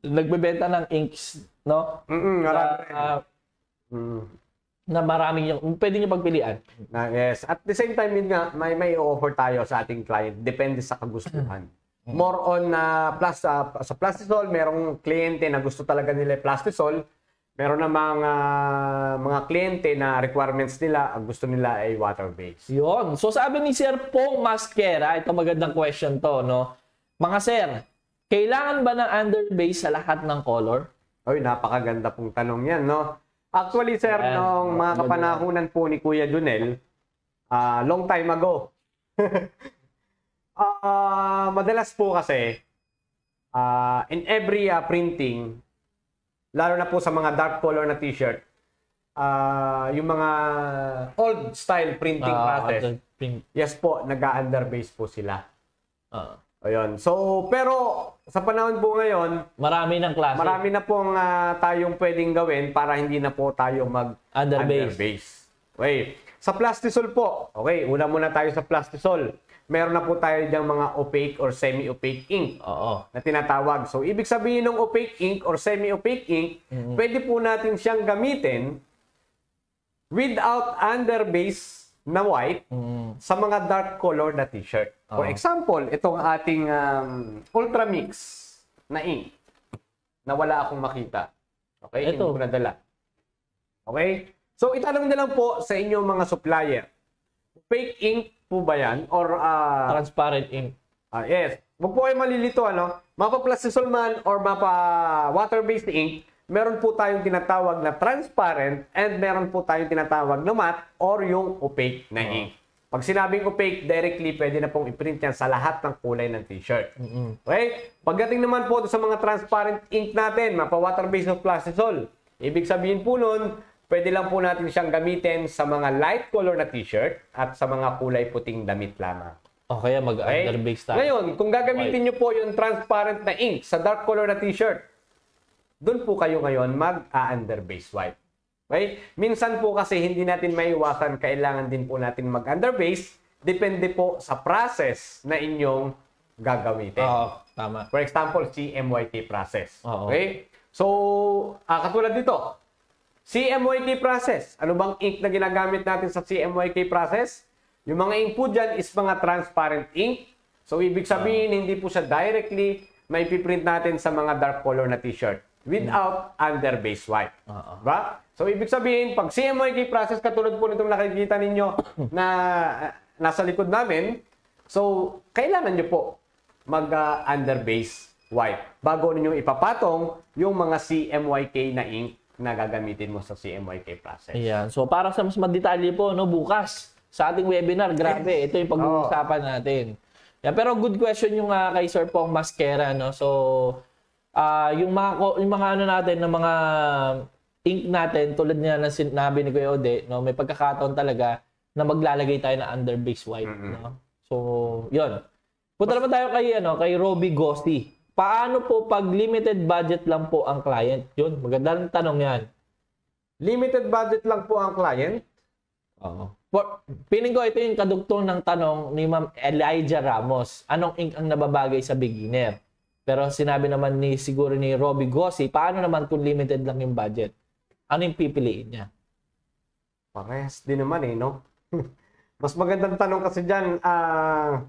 nagbebenta ng inks, no? Mm-mm, Na, marami rin. ah, Mm. na maraming yung, pwede nyo pagpilian. Yes. At the same time, yun nga, may, may offer tayo sa ating client. Depende sa kagustuhan. More on na plus, ah, sa plastisol, merong kliyente na gusto talaga nila plastisol. Meron na mga, mga kliyente na requirements nila, ang gusto nila ay water-based. Yun. So sabi ni Sir Pong Masquera, ito magandang question to, no? Mga sir, kailangan ba ng underbase sa lahat ng color? Oy, napakaganda pong tanong yan, no? Actually, sir, Yan. nung mga kapanahunan po ni Kuya Junel, ah, long time ago, ah, madalas po kasi, ah, in every ah, printing, lalo na po sa mga dark color na t-shirt, ah, yung mga old style printing Ah, process, print. yes po, nag-underbase po sila. Ah. Ayun. So, pero sa panahon po ngayon, marami ng klase. Marami na pong ah, tayong pwedeng gawin para hindi na po tayo mag Underbase. underbase. Okay. Sa plastisol po, okay, una muna tayo sa plastisol. Meron na po tayo diyang mga opaque or semi-opaque ink Oo. na tinatawag. So, ibig sabihin ng opaque ink or semi-opaque ink, pwede po natin siyang gamitin without underbase na white Mm. sa mga dark color na t-shirt. For Oo. example, itong ating um, Ultra Mix na ink na wala akong makita. Okay? Hindi Ito. ko nadala. Okay? So, itanong nyo lang po sa inyong mga supplier. Fake ink po ba yan? Or, ah, Transparent ink. ah, yes. Huwag po kayo malilito, ano? Mapa plastisol man or mapa water-based ink, meron po tayong tinatawag na transparent and meron po tayong tinatawag na matte or yung opaque na ink. Pag sinabing opaque, directly pwede na pong i-print yan sa lahat ng kulay ng t-shirt. Okay? Pagdating naman po sa mga transparent ink natin, mapa water-based o plastisol, ibig sabihin po nun, pwede lang po natin siyang gamitin sa mga light color na t-shirt at sa mga kulay puting damit lamang. O kaya Okay? mag-underbase tayo. Ngayon, kung gagamitin nyo po yung transparent na ink sa dark color na t-shirt, doon po kayo ngayon mag-underbase white. Okay? Minsan po kasi hindi natin maiwasan, kailangan din po natin mag-underbase. Depende po sa process na inyong gagamitin. Oo, tama. For example, CMYK process. Oo. Okay? So, ah, katulad dito, CMYK process. Ano bang ink na ginagamit natin sa CMYK process? Yung mga ink po dyan is mga transparent ink. So, ibig sabihin, hindi po siya directly may piprint natin sa mga dark color na t-shirt without underbase white. Oo. Diba? So, ibig sabihin, pag CMYK process, katulad po nitong nakikita ninyo na ah, nasa likod namin, so, kailangan nyo po mag-underbase white bago ninyo ipapatong yung mga CMYK na ink na gagamitin mo sa CMYK process. Ayan. So, para sa mas madetalye po, no, bukas, sa ating webinar, grabe, ito yung pag-uusapan natin. Yeah, pero good question yung ah, kay Sir Pong Masquera, no? So, ah yung mga yung mga ano natin ng mga ink natin tulad niya ng sinabi ni Kuya Ode, no, may pagkakataon talaga na maglalagay tayo ng underbase white, no? So, 'yun. Punta naman tayo kay ano, kay Robbie Gosti. Paano po pag limited budget lang po ang client? 'Yun, magandang tanong 'yan. Limited budget lang po ang client. Oo. For, feeling ko ito yung kadugtong ng tanong ni Ma'am Elijah Ramos. Anong ink ang nababagay sa beginner? Pero sinabi naman ni siguro ni Robbie Gossi, paano naman kung limited lang yung budget? Ano yung pipiliin niya? Parehas din naman eh, no? Mas magandang tanong kasi dyan, ah,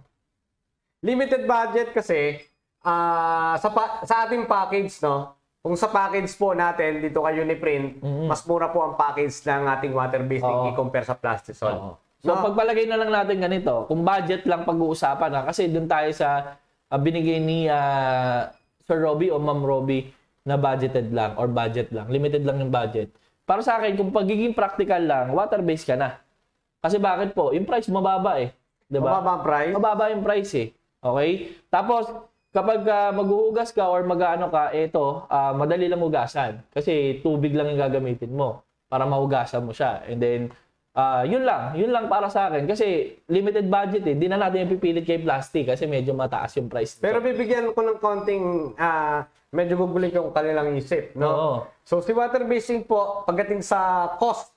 limited budget kasi, ah, sa, pa- sa ating package, no? Kung sa package po natin, dito kayo ni print, mas mura po ang package ng ating water-based ink Oo. i-compare sa plastisol. Oo. So No? pagpalagay na lang natin ganito, kung budget lang pag-uusapan ha, kasi doon tayo sa ah, binigay ni ah, Sir Robbie o Ma'am Robbie na budgeted lang or budget lang, limited lang yung budget. Para sa akin, kung pagiging practical lang, water-based ka na. Kasi bakit po? Yung price mababa eh. 'Di ba? Mababa ang price. Mababa yung price eh. Okay? Tapos, kapag uh, maghuhugas ka or mag-ano ka, ito, ah, madali lang hugasan. Kasi tubig lang yung gagamitin mo para mahugasan mo siya. And then, ah, yun lang. Yun lang para sa akin. Kasi limited budget eh. Di na natin yung pipilit kay plastic kasi medyo mataas yung price. nito. Pero bibigyan ko ng konting, ah, medyo guguling yung kanilang isip, no? Oo. So, si water-based ink po, pagdating sa cost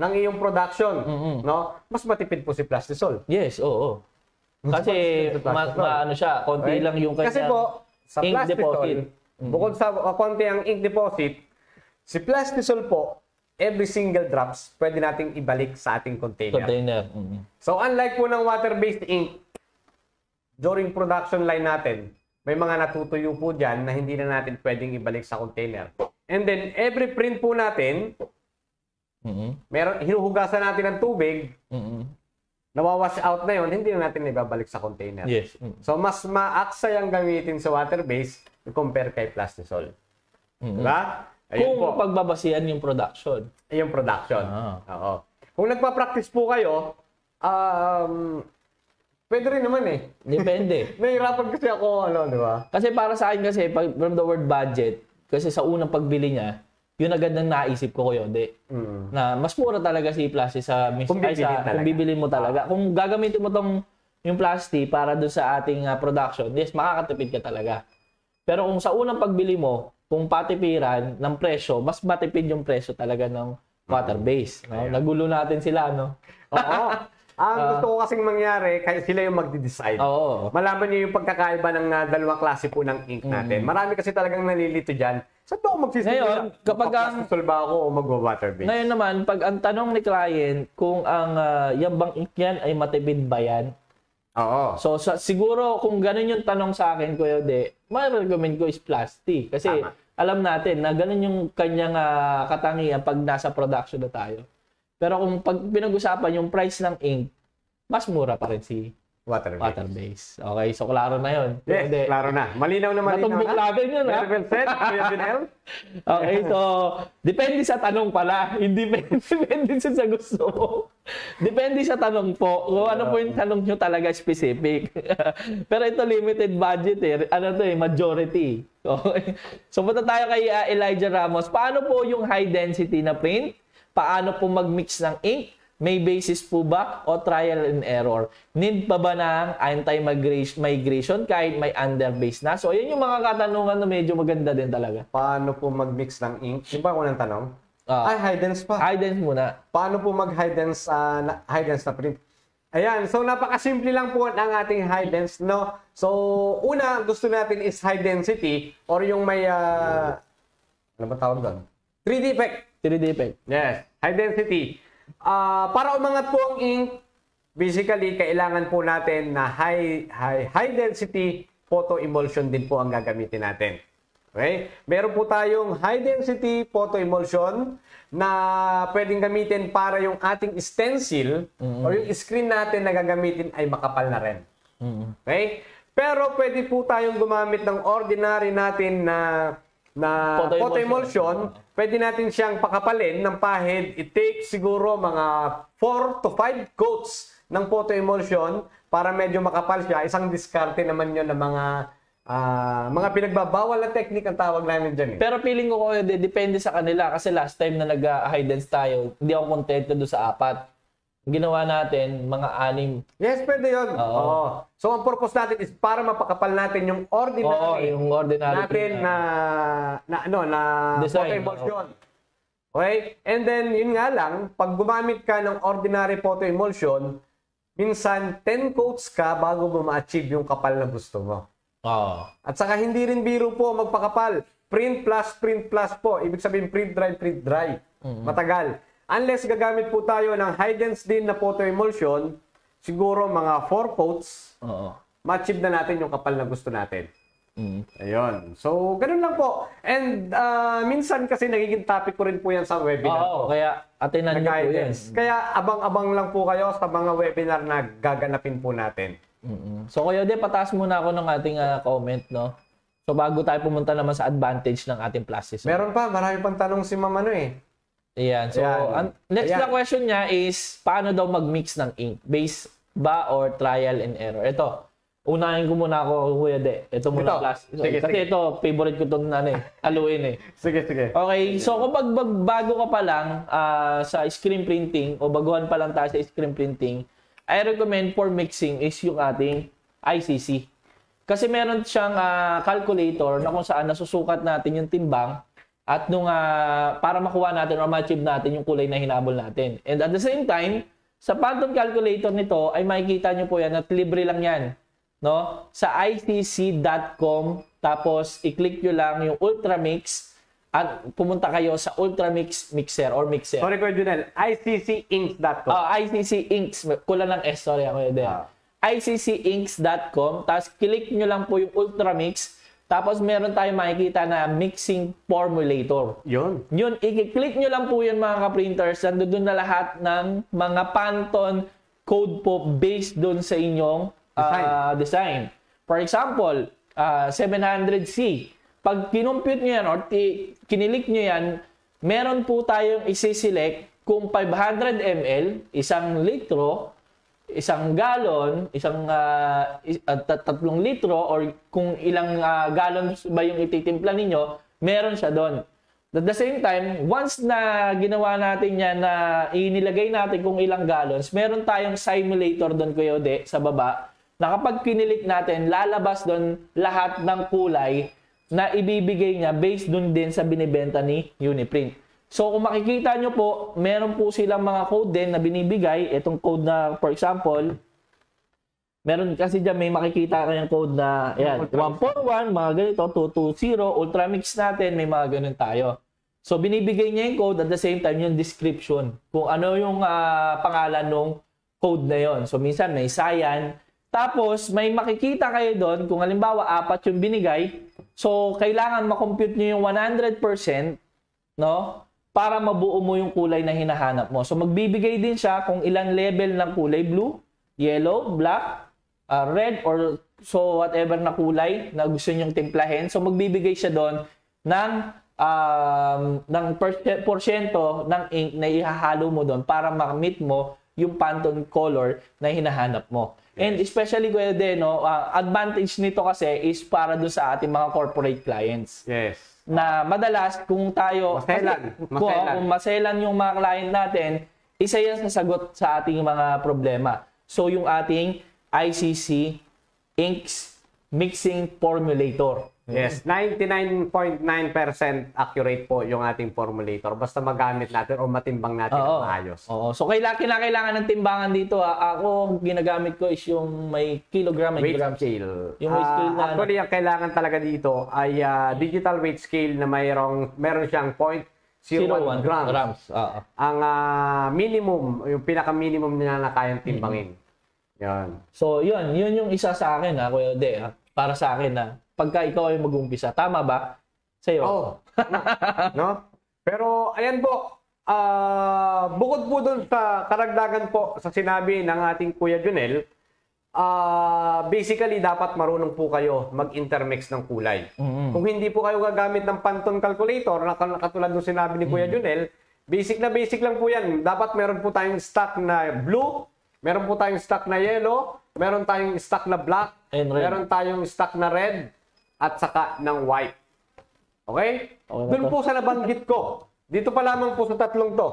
ng iyong production, no? Mas matipid po si plastisol. Yes, oo. Kasi ma, ma- ano siya, konti Okay? lang yung kanyang Kasi po, sa ink deposit. bukod sa uh, konti ang ink deposit, si plastisol po, every single drops, pwede nating ibalik sa ating container. container. Mm. So, unlike po ng water-based ink, during production line natin, may mga natutuyo po dyan na hindi na natin pwedeng ibalik sa container. And then, every print po natin, Mm. meron, hinuhugasan natin ng tubig, Mm. Nawawash out na yon hindi na natin ibabalik sa container. Yes. Mm. So, mas maaksay ang gamitin sa water-based compare kay plastisol. Mm. Diba? Ayun Kung po. pagbabasihan yung production. yung production. Ah. Oo. Kung nagpa-practice po kayo, um, pwede rin naman eh. Depende. Nahirapan kasi ako, ano, di ba? Kasi para sa akin kasi, pag, from the word budget, kasi sa unang pagbili niya, yun agad nang naisip ko ko di. Mm. Na mas mura talaga si plastic sa mis- Kung ay, bibilin sa, talaga. kung bibili mo talaga. Kung gagamitin mo tong yung plastic para doon sa ating ah, production, yes, makakatipid ka talaga. Pero kung sa unang pagbili mo, kung patipiran ng presyo, mas matipid yung presyo talaga ng water base. No? Nagulo natin sila, no? Oo. Ang gusto ko kasing mangyari, kaya sila yung magde-decide. Oo. Malaman niyo yung pagkakaiba ng uh, dalawang klase po ng ink natin. Marami kasi talagang nalilito dyan. Saan ba ako magsisimula? Ngayon, kapag ang- ba ako o magwa-water based? Ngayon naman, pag ang tanong ni client kung ang uh, yung bang ink yan ay matipid ba yan, Oo. So, sa, siguro kung ganun yung tanong sa akin, Kuya Ode, ma-recommend ko is plastic. Kasi Tama. alam natin na ganun yung kanyang ah, katangian pag nasa production na tayo. Pero kung pag pinag-usapan yung price ng ink, mas mura pa rin si Water water base. Okay, so klaro na yun. Yes, Hindi. klaro na. Malinaw na malinaw Natumbok na. natin yun, ha? Very well said, Kuya. Okay, so depende sa tanong pala. Hindi depende, sa gusto mo. Depende sa tanong po. Kung ano po yung tanong nyo talaga specific. Pero ito limited budget eh. Ano to eh, majority. Okay. So punta tayo kay uh, Elijah Ramos. Paano po yung high density na print? Paano po mag-mix ng ink? May basis po ba o trial and error? Need pa ba ng anti-migration migration kahit may underbase na? So, yan yung mga katanungan na medyo maganda din talaga. Paano po mag-mix ng ink? Di ba unang tanong? Ah. Ay, high dense pa. High dense muna. Paano po mag-high dense, ah, na, high dense na print? Ayan, so napakasimple lang po ng ating high dense, no? So, una, gusto natin is high density or yung may, ah, ano ba tawag doon? 3D effect. 3D effect. Yes, high density. Ah, para umangat po ang ink, basically kailangan po natin na high high high density photo emulsion din po ang gagamitin natin. Okay? Meron po tayong high density photo emulsion na pwedeng gamitin para yung ating stencil or yung screen natin na gagamitin ay makapal na rin. Okay? Pero pwede po tayong gumamit ng ordinary natin na na Photo photo, emulsion. emulsion. Pwede natin siyang pakapalin ng pahid. It takes siguro mga 4 to 5 coats ng photo emulsion para medyo makapal siya. Isang diskarte naman yun ng mga ah, mga pinagbabawal na technique ang tawag namin dyan. Eh. Pero feeling ko ko de- depende sa kanila kasi last time na nag-high tayo, hindi ako contento doon sa apat. Ginawa natin mga anim. Yes, pwede yun. Oo. Oo. So, ang purpose natin is para mapakapal natin yung Oo, ordinary yung ordinary natin na, na, ano, na Design, photo emulsion. Okay? And then, yun nga lang, pag gumamit ka ng ordinary photo emulsion, minsan 10 coats ka bago mo ma-achieve yung kapal na gusto mo. Oo. At saka hindi rin biro po magpakapal. Print plus, print plus po. Ibig sabihin print dry, print dry. Matagal. Unless gagamit po tayo ng high dense din na photo emulsion, siguro mga 4 coats, Oo. ma-achieve na natin yung kapal na gusto natin. Mm. Ayun. So, ganun lang po. And ah, minsan kasi nagiging topic ko rin po yan sa webinar Oo, kaya atinan na niyo po yan. Kaya abang-abang lang po kayo sa mga webinar na gaganapin po natin. Mm-mm. So kuya de, pataas muna ako ng ating ah, comment, no? So bago tayo pumunta naman sa advantage ng ating plastic. Meron pa, marami pang tanong si Ma'am ano eh. Ayan. So, Ayan. ang next Ayan. na question niya is, paano daw mag-mix ng ink? Base ba or trial and error? Ito, unahin ko muna ako, Kuya De. Ito muna Ito. class. Sige, Kasi sige. ito, favorite ko itong ano, eh, haluin eh. Sige, sige. Okay, so kapag bag- bago ka pa lang ah, sa screen printing o baguhan pa lang tayo sa screen printing, I recommend for mixing is yung ating ICC. Kasi meron siyang ah, calculator na kung saan nasusukat natin yung timbang at nung ah, para makuha natin or ma-achieve natin yung kulay na hinabol natin. And at the same time, sa Phantom calculator nito ay makikita nyo po yan at libre lang yan. No? Sa icc.com tapos i-click nyo lang yung Ultramix at pumunta kayo sa Ultramix mixer or mixer. Sorry, Kuya Junel. iccinks.com. Ah, ICC Inks. Kulang ng S, sorry ako yun. Ah. ICCinks.com. Tapos click nyo lang po yung Ultramix. Tapos meron tayong makikita na mixing formulator. Yun. Yun, i-click nyo lang po yun mga ka-printers. Nandun na lahat ng mga Pantone code po based doon sa inyong ah, design. For example, ah, 700C. Pag kinompute nyo yan or kinilik nyo yan, meron po tayong isi-select kung 500 ml, isang litro, isang galon, isang is- tat- tatlong litro, or kung ilang ah, gallons ba yung ititimpla ninyo, meron siya doon. At the same time, once na ginawa natin yan na inilagay natin kung ilang gallons, meron tayong simulator doon, Kuya Ode, sa baba, na kapag kinilik natin, lalabas doon lahat ng kulay na ibibigay niya based doon din sa binibenta ni Uniprint. So kung makikita nyo po, meron po silang mga code din na binibigay. Itong code na, for example, meron kasi dyan may makikita kayong code na, ayan, 141, mga ganito, 220, Ultramix natin, may mga ganun tayo. So binibigay niya yung code at the same time yung description. Kung ano yung ah, pangalan ng code na yon. So minsan may cyan, Tapos, may makikita kayo doon, kung halimbawa, apat yung binigay, so, kailangan makompute nyo yung 100%, no? Para mabuo mo yung kulay na hinahanap mo. So, magbibigay din siya kung ilang level ng kulay blue, yellow, black, uh, red, or so whatever na kulay na gusto nyong timplahin. So, magbibigay siya doon ng um, ng porsyento ng ink na ihahalo mo doon para ma-meet mo yung Pantone color na hinahanap mo. And especially De, no, ah, advantage nito kasi is para do sa ating mga corporate clients Yes. Na madalas kung tayo Maselan. kasi- Maselan. kung, kung maselan yung mga client natin, isa yan sa sagot sa ating mga problema. So yung ating ICC inks mixing formulator. Yes, 99.9% accurate po yung ating formulator. Basta magamit natin o matimbang natin Oo. ang maayos. Oo. So kailangan kinakailangan ng timbangan dito. ah. Ako ginagamit ko is yung may kilogram and Weight grams. scale. Yung weight Ah, scale na ano? actually, ang kailangan talaga dito ay ah, digital weight scale na mayroong, meron siyang 0.01 grams. grams. Oo. Ang ah, minimum, yung pinaka-minimum niya na kayang timbangin. Yan. So, yun, yun yung isa sa akin, ha, Kuya Ode, ha? Para sa akin, na pagka ikaw ay mag-umpisa, tama ba? Sa'yo? Oh. no? Pero, ayan po, ah, bukod po dun sa karagdagan po sa sinabi ng ating Kuya Junel, ah, basically, dapat marunong po kayo mag-intermix ng kulay. Mm-mm. Kung hindi po kayo gagamit ng Pantone calculator, na katulad ng sinabi ni Kuya Junel, basic na basic lang po yan. Dapat meron po tayong stock na blue, meron po tayong stock na yellow, meron tayong stock na black, And red. meron tayong stock na red, at saka ng white. Okay? Okay Doon po sa nabanggit ko. Dito pa lamang po sa tatlong to.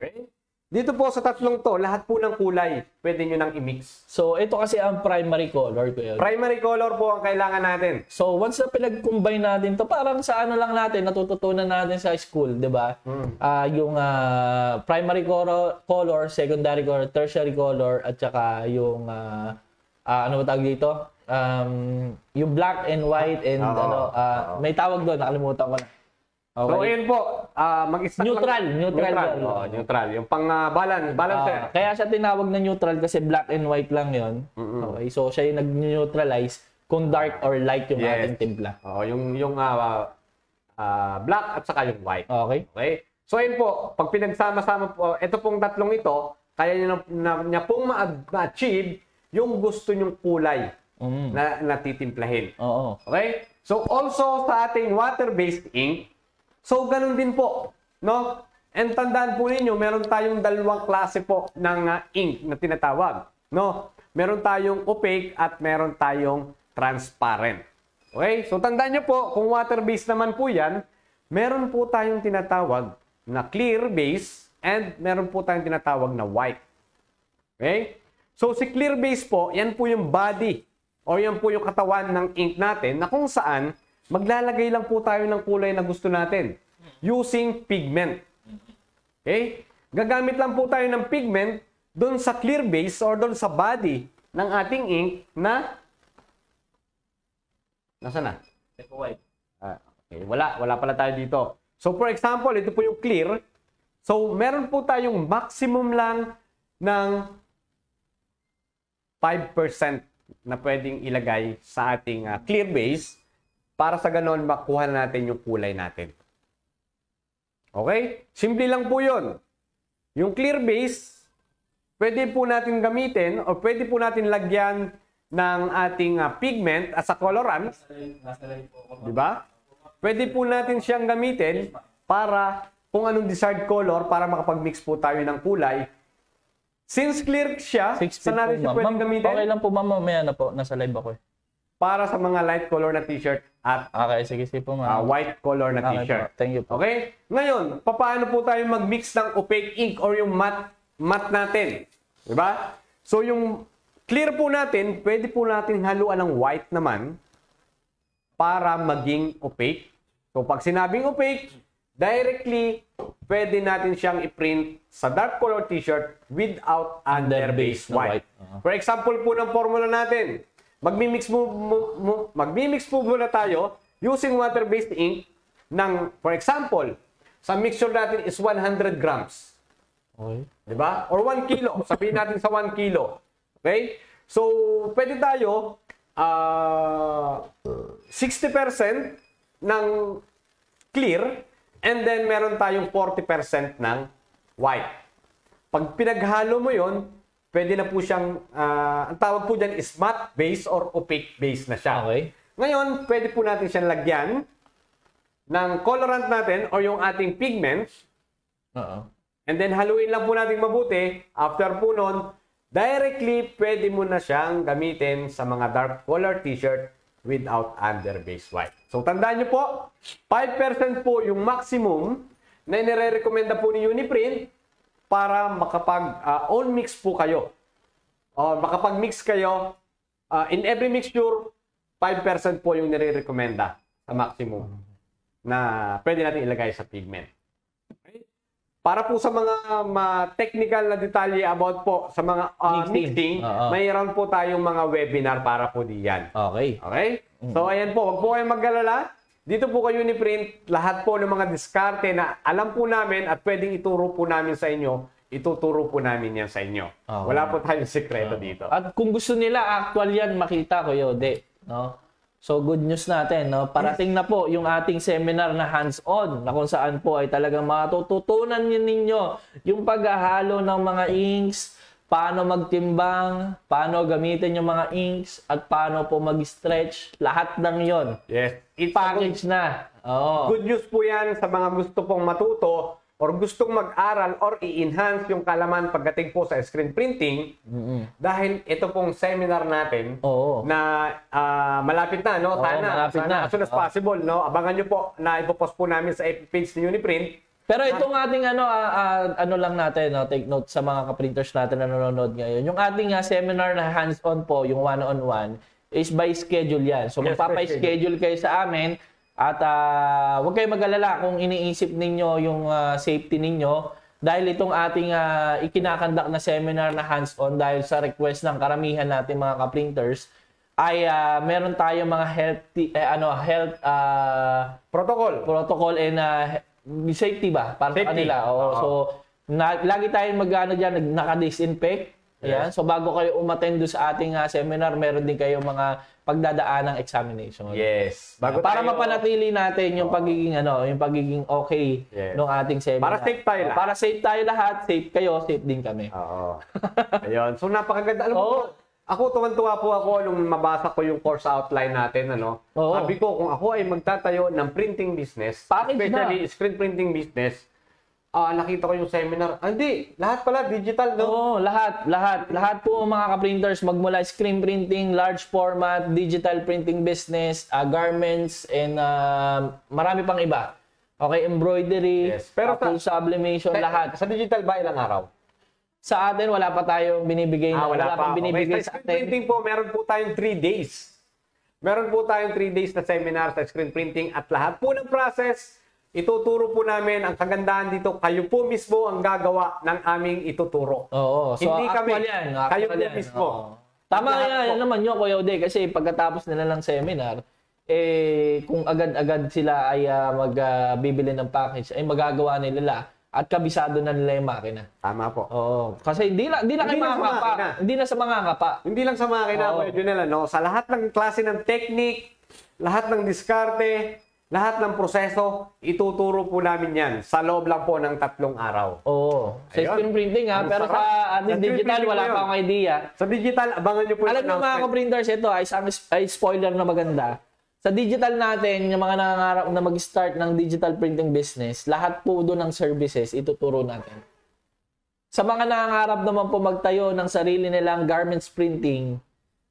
Okay? Dito po sa tatlong to, lahat po ng kulay, pwede nyo nang i-mix. So, ito kasi ang primary color, Kuya. Primary color po ang kailangan natin. So, once na pinag-combine natin to, parang sa ano lang natin, natututunan natin sa school, di ba? Ah, yung ah, primary color, color, secondary color, tertiary color, at saka yung, ah, ah, ano ba tawag dito? Um, yung black and white and Oo, ano, ah, may tawag doon, nakalimutan ko na. So, Okay. ayun po, ah, mag-stack Neutral, lang. neutral Neutral, yun. Oo, neutral. Yung pang ah, balance, balancer. Ah, kaya siya tinawag na neutral kasi black and white lang yon. Okay, so siya yung nag-neutralize kung dark or light yung Yes. ating timpla. Oo, yung, yung ah, ah, black at saka yung white. Okay? Okay? So, ayun po, pag pinagsama-sama po, ito pong tatlong ito, kaya nyo na, na, niya pong ma- ma-achieve yung gusto nyong kulay Mm. na natitimplahin. Oo. Okay? So also sa ating water-based ink, so ganun din po, no? And tandaan po ninyo, meron tayong dalawang klase po ng ah, ink na tinatawag, no? Meron tayong opaque at meron tayong transparent. Okay? So tandaan nyo po, kung water-based naman po yan, meron po tayong tinatawag na clear base and meron po tayong tinatawag na white. Okay? So si clear base po, yan po yung body o yan po yung katawan ng ink natin na kung saan maglalagay lang po tayo ng kulay na gusto natin using pigment. Okay? Gagamit lang po tayo ng pigment doon sa clear base or doon sa body ng ating ink na Nasaan na? white. Ah, okay. Wala, wala pala tayo dito. So for example, ito po yung clear. So meron po tayong maximum lang ng 5% na pwedeng ilagay sa ating ah, clear base para sa ganon makuha na natin yung kulay natin. Okay? Simple lang po yun. Yung clear base, pwede po natin gamitin o pwede po natin lagyan ng ating ah, pigment as a colorant Di ba? Pwede po natin siyang gamitin para kung anong desired color para makapag-mix po tayo ng kulay. Since clear siya, 6 feet saan natin siya pwedeng gamitin? Okay lang po, ma'am. Mamaya na po. Nasa live ako eh. Para sa mga light color na t-shirt at Okay, sige, sige po, ah, ma'am. white color na Okay t-shirt. po. Thank you po. Okay? Ngayon, paano po tayo mag-mix ng opaque ink or yung matte, matte natin? Di ba? So, yung clear po natin, pwede po natin haluan ng white naman para maging opaque. So, pag sinabing opaque, directly, pwede natin siyang i-print sa dark color t-shirt without under base Underbase white. white. Uh-huh. For example po ng formula natin, magmi-mix mo, mo- mo- magmi-mix po muna tayo using water-based ink ng, for example, sa mixture natin is 100 grams. Okay. Di ba? Or 1 kilo. Sabihin natin sa 1 kilo. Okay? So, pwede tayo ah 60% ng clear and then meron tayong 40% ng white. Pag pinaghalo mo yon, pwede na po siyang, ah, ang tawag po dyan is matte base or opaque base na siya. Okay. Ngayon, pwede po natin siyang lagyan ng colorant natin o yung ating pigments Oo. And then haluin lang po natin mabuti. After po nun, directly pwede mo na siyang gamitin sa mga dark color t-shirt without under base white. So tandaan nyo po, 5% po yung maximum na inire-recommenda po ni Uniprint para makapag ah, mix po kayo. O makapag-mix kayo. ah, in every mixture, 5% po yung nire-recommenda sa maximum na pwede natin ilagay sa pigment. Para po sa mga ma-technical na detalye about po sa mga uh, Mixing. mixing, Oo. mayroon po tayong mga webinar para po diyan. Okay. Okay? So ayan po, wag po kayong maggalala. Dito po kayo ni Print, lahat po ng mga diskarte na alam po namin at pwedeng ituro po namin sa inyo, ituturo po namin yan sa inyo. Okay. Wala po tayong sekreto dito. At kung gusto nila actual yan makita ko Yode, no? So good news natin, no? Parating na po yung ating seminar na hands-on na kung saan po ay talagang matututunan niyo ninyo yung paghahalo ng mga inks, paano magtimbang, paano gamitin yung mga inks, at paano po mag-stretch. Lahat ng yon Yes. It's a good, Package na. Oo. good news po yan sa mga gusto pong matuto or gustong mag-aral or i-enhance yung kalaman pagdating po sa screen printing dahil ito pong seminar natin Oo. na ah, malapit na, no? Oo, Sana, malapit sana na. as soon as Oo. possible, no? Abangan nyo po na ipopost po namin sa FB page ni Uniprint. Pero itong ating ano ah, ah, ano lang natin no, take note sa mga ka-printers natin na nanonood ngayon. Yung ating ah, seminar na hands-on po, yung one-on-one is by schedule 'yan. So Yes, magpapa-schedule kayo sa amin at ah, huwag kayong mag-alala kung iniisip ninyo yung ah, safety ninyo dahil itong ating ah, ikinakandak na seminar na hands-on dahil sa request ng karamihan natin mga ka-printers ay ah, meron tayong mga health eh, ano health ah, Protocol. protocol and uh, safety ba para Safety. sa kanila. Oo. Oo. So na, lagi tayong magano diyan naka-disinfect. Ayan. So bago kayo umattend sa ating uh, seminar, meron din kayo mga pagdadaan ng examination. Yes. Bago para tayo- mapanatili natin yung pagiging ano, yung pagiging okay Yes. ng ating seminar. Para safe tayo lahat. Para safe tayo lahat, safe kayo, safe din kami. Oo. Ayun. So napakaganda. Alam mo. Ako tuwan-tuwa po ako nung mabasa ko yung course outline natin. Ano? Oo. Sabi ko, kung ako ay magtatayo ng printing business, Package especially na. screen printing business, ah nakita ko yung seminar. Ah, Hindi, lahat pala digital, no? Oo, lahat, lahat, lahat po mga ka-printers magmula screen printing, large format, digital printing business, ah, garments, and ah, marami pang iba. Okay, embroidery, Yes. Pero Pero full sublimation, Sa- lahat. Sa digital ba ilang araw? Sa atin, wala pa tayong binibigay na, Ah, wala, pa. pang binibigay okay. Sa sa screen atin. printing po, meron po tayong 3 days. Meron po tayong 3 days na seminar sa screen printing at lahat po ng process, ituturo po namin ang kagandahan dito. Kayo po mismo ang gagawa ng aming ituturo. Oo, so Hindi kami. yan. Kayo po yan. mismo. Oo. Tama yan, yan naman yun, Kuya Ode, kasi pagkatapos nila ng seminar, eh, kung agad-agad sila ay ah, magbibili ng package, ay magagawa nila at kabisado na nila yung makina. Tama po. Oo. Kasi hindi na, hindi na Hindi na sa makina. Hindi na sa mga kapa. Hindi lang sa makina, Oo. Kuya Junel, ano? Sa lahat ng klase ng technique, lahat ng diskarte, lahat ng proseso, ituturo po namin yan sa loob lang po ng tatlong araw. Oo. Sa Ayun. screen printing ha, Ang pero sarap. sa Sa ating screen digital, printing wala po pa yun. akong idea. Sa digital, abangan nyo po Alam niyo mga announcement. ka-printers, ito ay isang ay spoiler na maganda. Sa digital natin, yung mga nangangarap na mag-start ng digital printing business, lahat po doon ng services, ituturo natin. Sa mga nangangarap naman po magtayo ng sarili nilang garments printing,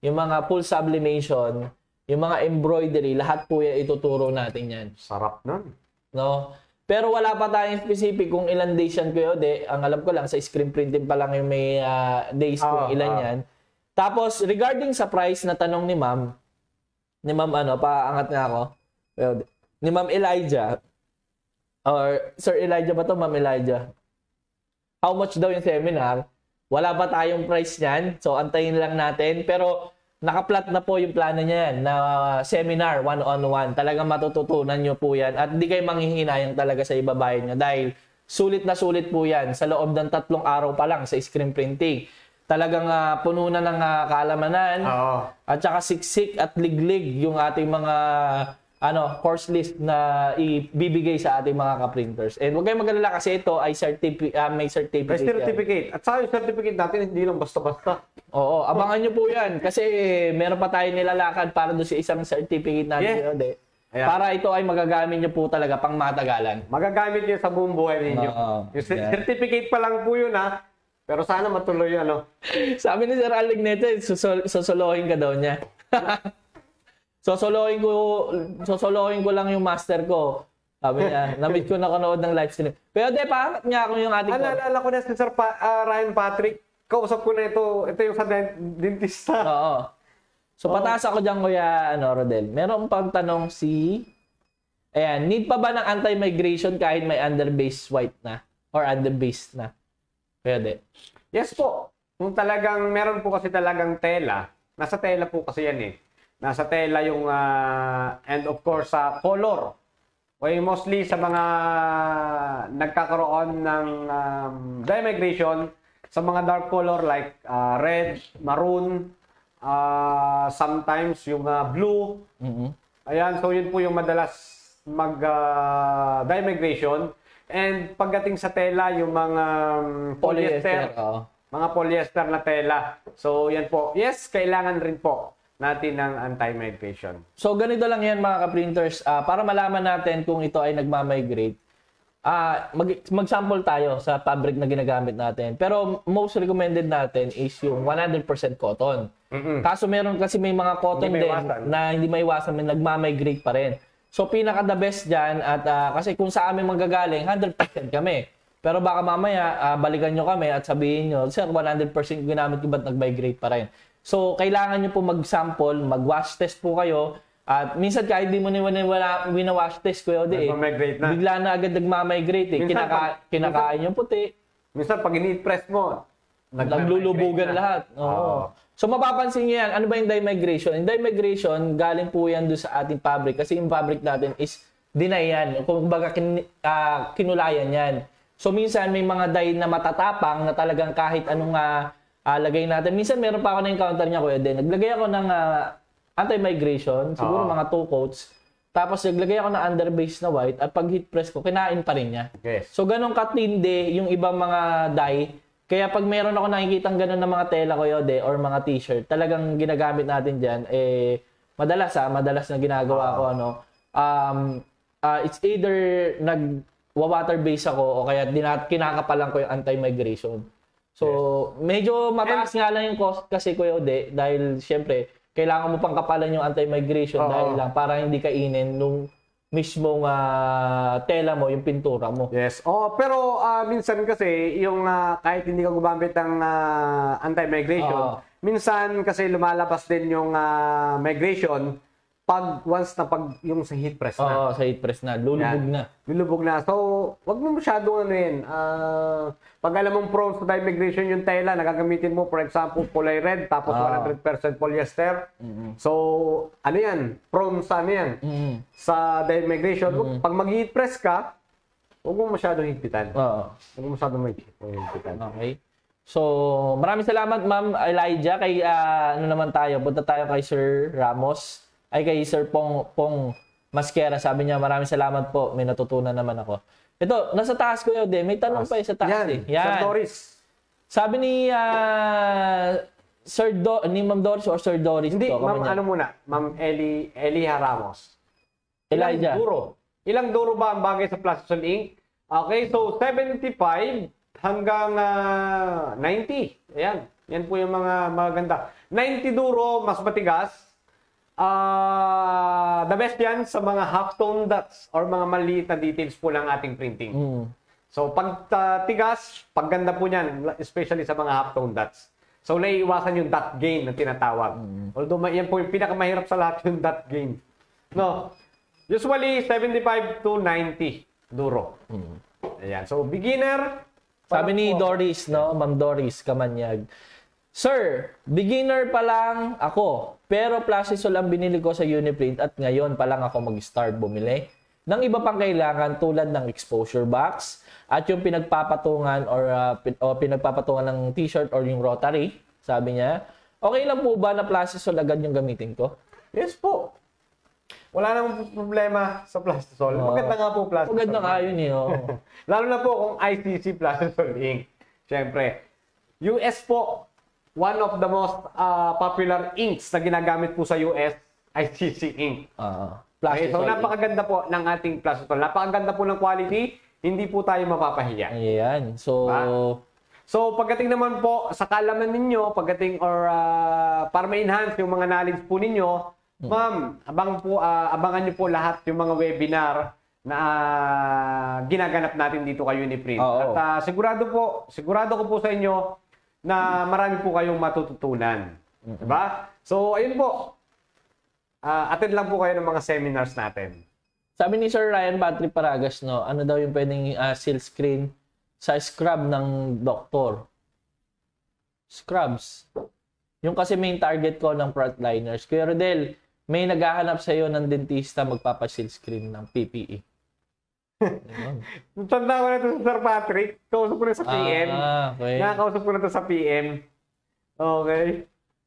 yung mga full sublimation, yung mga embroidery, lahat po yan ituturo natin yan. Sarap nun. No? Pero wala pa tayong specific kung ilan days yan kuya de. Ang alam ko lang sa screen printing pa lang yung may ah, days Ah, kung ilan ah. yan. Tapos regarding sa price na tanong ni ma'am, ni ma'am ano, paangat nga ako. Ode. Ni ma'am Elijah or Sir Elijah ba to ma'am Elijah? How much daw yung seminar? Wala pa tayong price niyan. So antayin lang natin pero nakaplat na po yung plano niya yan na seminar one-on-one. Talagang matututunan nyo po yan at hindi kayo manghihinayang talaga sa ibabayan nyo dahil sulit na sulit po yan sa loob ng tatlong araw pa lang sa screen printing. Talagang ah, puno na ng ah, kaalamanan. Oo. At saka siksik at liglig yung ating mga ano course list na ibibigay sa ating mga ka-printers. And huwag kayong mag-alala kasi ito ay certifi- ah, may May certificate. yan. certificate. At yung certificate natin, hindi lang basta-basta. Oo, abangan nyo po yan. Kasi meron pa tayo nilalakad para doon sa isang certificate natin. Yes. yun, eh. Ayan. Para ito ay magagamit nyo po talaga pang matagalan. Magagamit yun sa buong buhay ninyo. Oo. Yung Yeah. certificate pa lang po yun ha. Pero sana matuloy ano. Sabi ni Sir Alignete, susol- susolohin ka daw niya. Sosolohin ko, sosolohin ko lang yung master ko. Sabi niya, na-meet ko na kanood ng live stream. Pero de, paangat niya ako yung ating Ah, naalala ko na si Sir pa- ah, Ryan Patrick. Kausap ko na ito. Ito yung sa dent- dentista. Oo. So pataas ako dyan, Kuya ano, Rodel. Meron pang tanong si... Ayan, need pa ba ng anti-migration kahit may underbase white na? Or underbase na? Pwede. Yes po. Kung talagang, meron po kasi talagang tela. Nasa tela po kasi yan eh. Nasa tela yung, ah, and of course, sa color. Okay, mostly sa mga nagkakaroon ng um, dye migration, sa mga dark color like ah, red, maroon, ah, sometimes yung ah, blue, Mhm. Ayan, so yun po yung madalas mag uh, dye migration. And pagdating sa tela, yung mga um, polyester, Oo. mga polyester na tela. So yan po. Yes, kailangan rin po natin ng anti-migration. So ganito lang yan mga ka-printers. Ah, para malaman natin kung ito ay nagmamigrate, ah mag, mag-sample tayo sa fabric na ginagamit natin. Pero most recommended natin is yung 100% cotton. Mm-mm. Kaso meron kasi may mga cotton Hindi din maiwasan. na hindi maiwasan, may nagmamigrate pa rin. So pinaka the best dyan at ah, kasi kung sa amin manggagaling, 100% kami. Pero baka mamaya ah, balikan nyo kami at sabihin nyo, sir, 100% ginamit ko ba't nag-migrate pa rin? So kailangan nyo po mag-sample, mag-wash test po kayo. At minsan kahit di mo ni wala wina-wash test ko yun, eh, na. bigla na agad nagmamigrate. Eh. Minsan Kinaka, pag- kinakain yung puti, Minsan pag ini-press mo, Naglulubugan na. lahat. Oo. Oo. So mapapansin niyo yan, ano ba yung dye migration? Yung dye migration, galing po yan doon sa ating fabric kasi yung fabric natin is dinay yan. Kung baga kin, ah, kinulayan yan. So minsan may mga dye na matatapang na talagang kahit anong ah, ah, lagay natin. Minsan meron pa ako na-encounter niya kuya din. Naglagay ako ng ah, anti-migration, siguro Oo. mga two coats. Tapos naglagay ako ng underbase na white at pag heat press ko, kinain pa rin niya. Yes. So ganun katindi yung ibang mga dye. Kaya pag meron ako nakikitang ganun na mga tela ko yode or mga t-shirt, talagang ginagamit natin diyan eh madalas ah, madalas na ginagawa ko ano. Um ah, it's either nag water base ako o kaya dinat kinakapalan ko yung anti-migration. So medyo mataas nga lang yung cost kasi Kuya Ode dahil syempre kailangan mo pang kapalan yung anti-migration Oo. dahil lang para hindi kainin nung mismong ah, tela mo, yung pintura mo. Yes. Oh, pero ah, minsan kasi yung ah, kahit hindi ka gumamit ng ah, anti-migration, Oo. minsan kasi lumalabas din yung ah, migration pag once na pag yung sa heat press na. Oo, sa heat press na. Lulubog Yan. na. Lulubog na. So, wag mo masyadong ano yun. ah, pag alam mong prone sa dye migration yung tela, nagagamitin mo, for example, kulay red, tapos Ah. 100% polyester. So, ano yan? Prone sa ano yan? Mm. Sa dye migration. Wag- Pag mag-heat press ka, huwag mo masyadong higpitan. Oo. Huwag mo masyadong higpitan. Okay. So, maraming salamat Ma'am Elijah. Kay ah, ano naman tayo, punta tayo kay Sir Ramos. Ay kay Sir Pong Pong Masquera. Sabi niya, maraming salamat po. May natutunan naman ako. Ito, nasa taas ko yun, May tanong pa yun sa taas Yan, eh. Sir Doris. Sabi ni ah, Sir Do ni Ma'am Doris or Sir Doris Hindi, to, ma'am, ano muna? Ma'am Eli, Eliha Ramos. Ilang Elijah. duro? Ilang duro ba ang bagay sa Plaston Ink? Okay, so 75 hanggang ah, 90. Ayan. Yan po yung mga maganda. 90 duro, mas matigas. Ah, the best yan sa mga half-tone dots or mga maliit na details po ng ating printing. Mm. So, pag ah, tigas, pagganda po niyan, especially sa mga half-tone dots. So, naiiwasan yung dot gain na tinatawag. Although, ma- yan po yung pinakamahirap sa lahat yung dot gain. No. Usually, 75 to 90 duro. Ayan. So, beginner. Sabi ni Doris, no? Ma'am Doris Kamanyag. Sir, beginner pa lang ako, pero Plastisol ang binili ko sa Uniprint at ngayon pa lang ako mag-start bumili. ng iba pang kailangan tulad ng exposure box at yung pinagpapatungan or, ah, pin- o pinagpapatungan ng t-shirt or yung rotary, sabi niya. Okay lang po ba na plastisol agad yung gamitin ko? Yes po. Wala namang problema sa Plastisol. Oo. Maganda nga po Plastisol. Maganda nga yun eh. oo. Lalo na po kung ICC Plastisol Ink. Siyempre, US po, one of the most ah, popular inks na ginagamit po sa US, ICC ink. Ah, Okay, so napakaganda po ng ating Plastisol. Napakaganda po ng quality, hindi po tayo mapapahiya. Ayan. So, Diba? So, pagdating naman po sa kalaman ninyo, pagdating or ah, para ma-enhance yung mga knowledge po ninyo, ma'am, abang po, ah, abangan niyo po lahat yung mga webinar na ah, ginaganap natin dito kay Uniprint. Oo. At ah, sigurado po, sigurado ko po sa inyo na marami po kayong matututunan. Diba? So, ayun po. Ah, attend lang po kayo ng mga seminars natin. sabi ni Sir Ryan Patrick Paragas, no, ano daw yung pwedeng ah, seal screen sa scrub ng doktor? Scrubs. Yung kasi main target ko ng frontliners. Kuya Rodel, may naghahanap sa iyo ng dentista magpapa-seal screen ng PPE. Tanda ko na ito sa Sir Patrick. Kausap ko na sa PM. Ah, okay. Nakakausap ko na ito sa PM. Okay.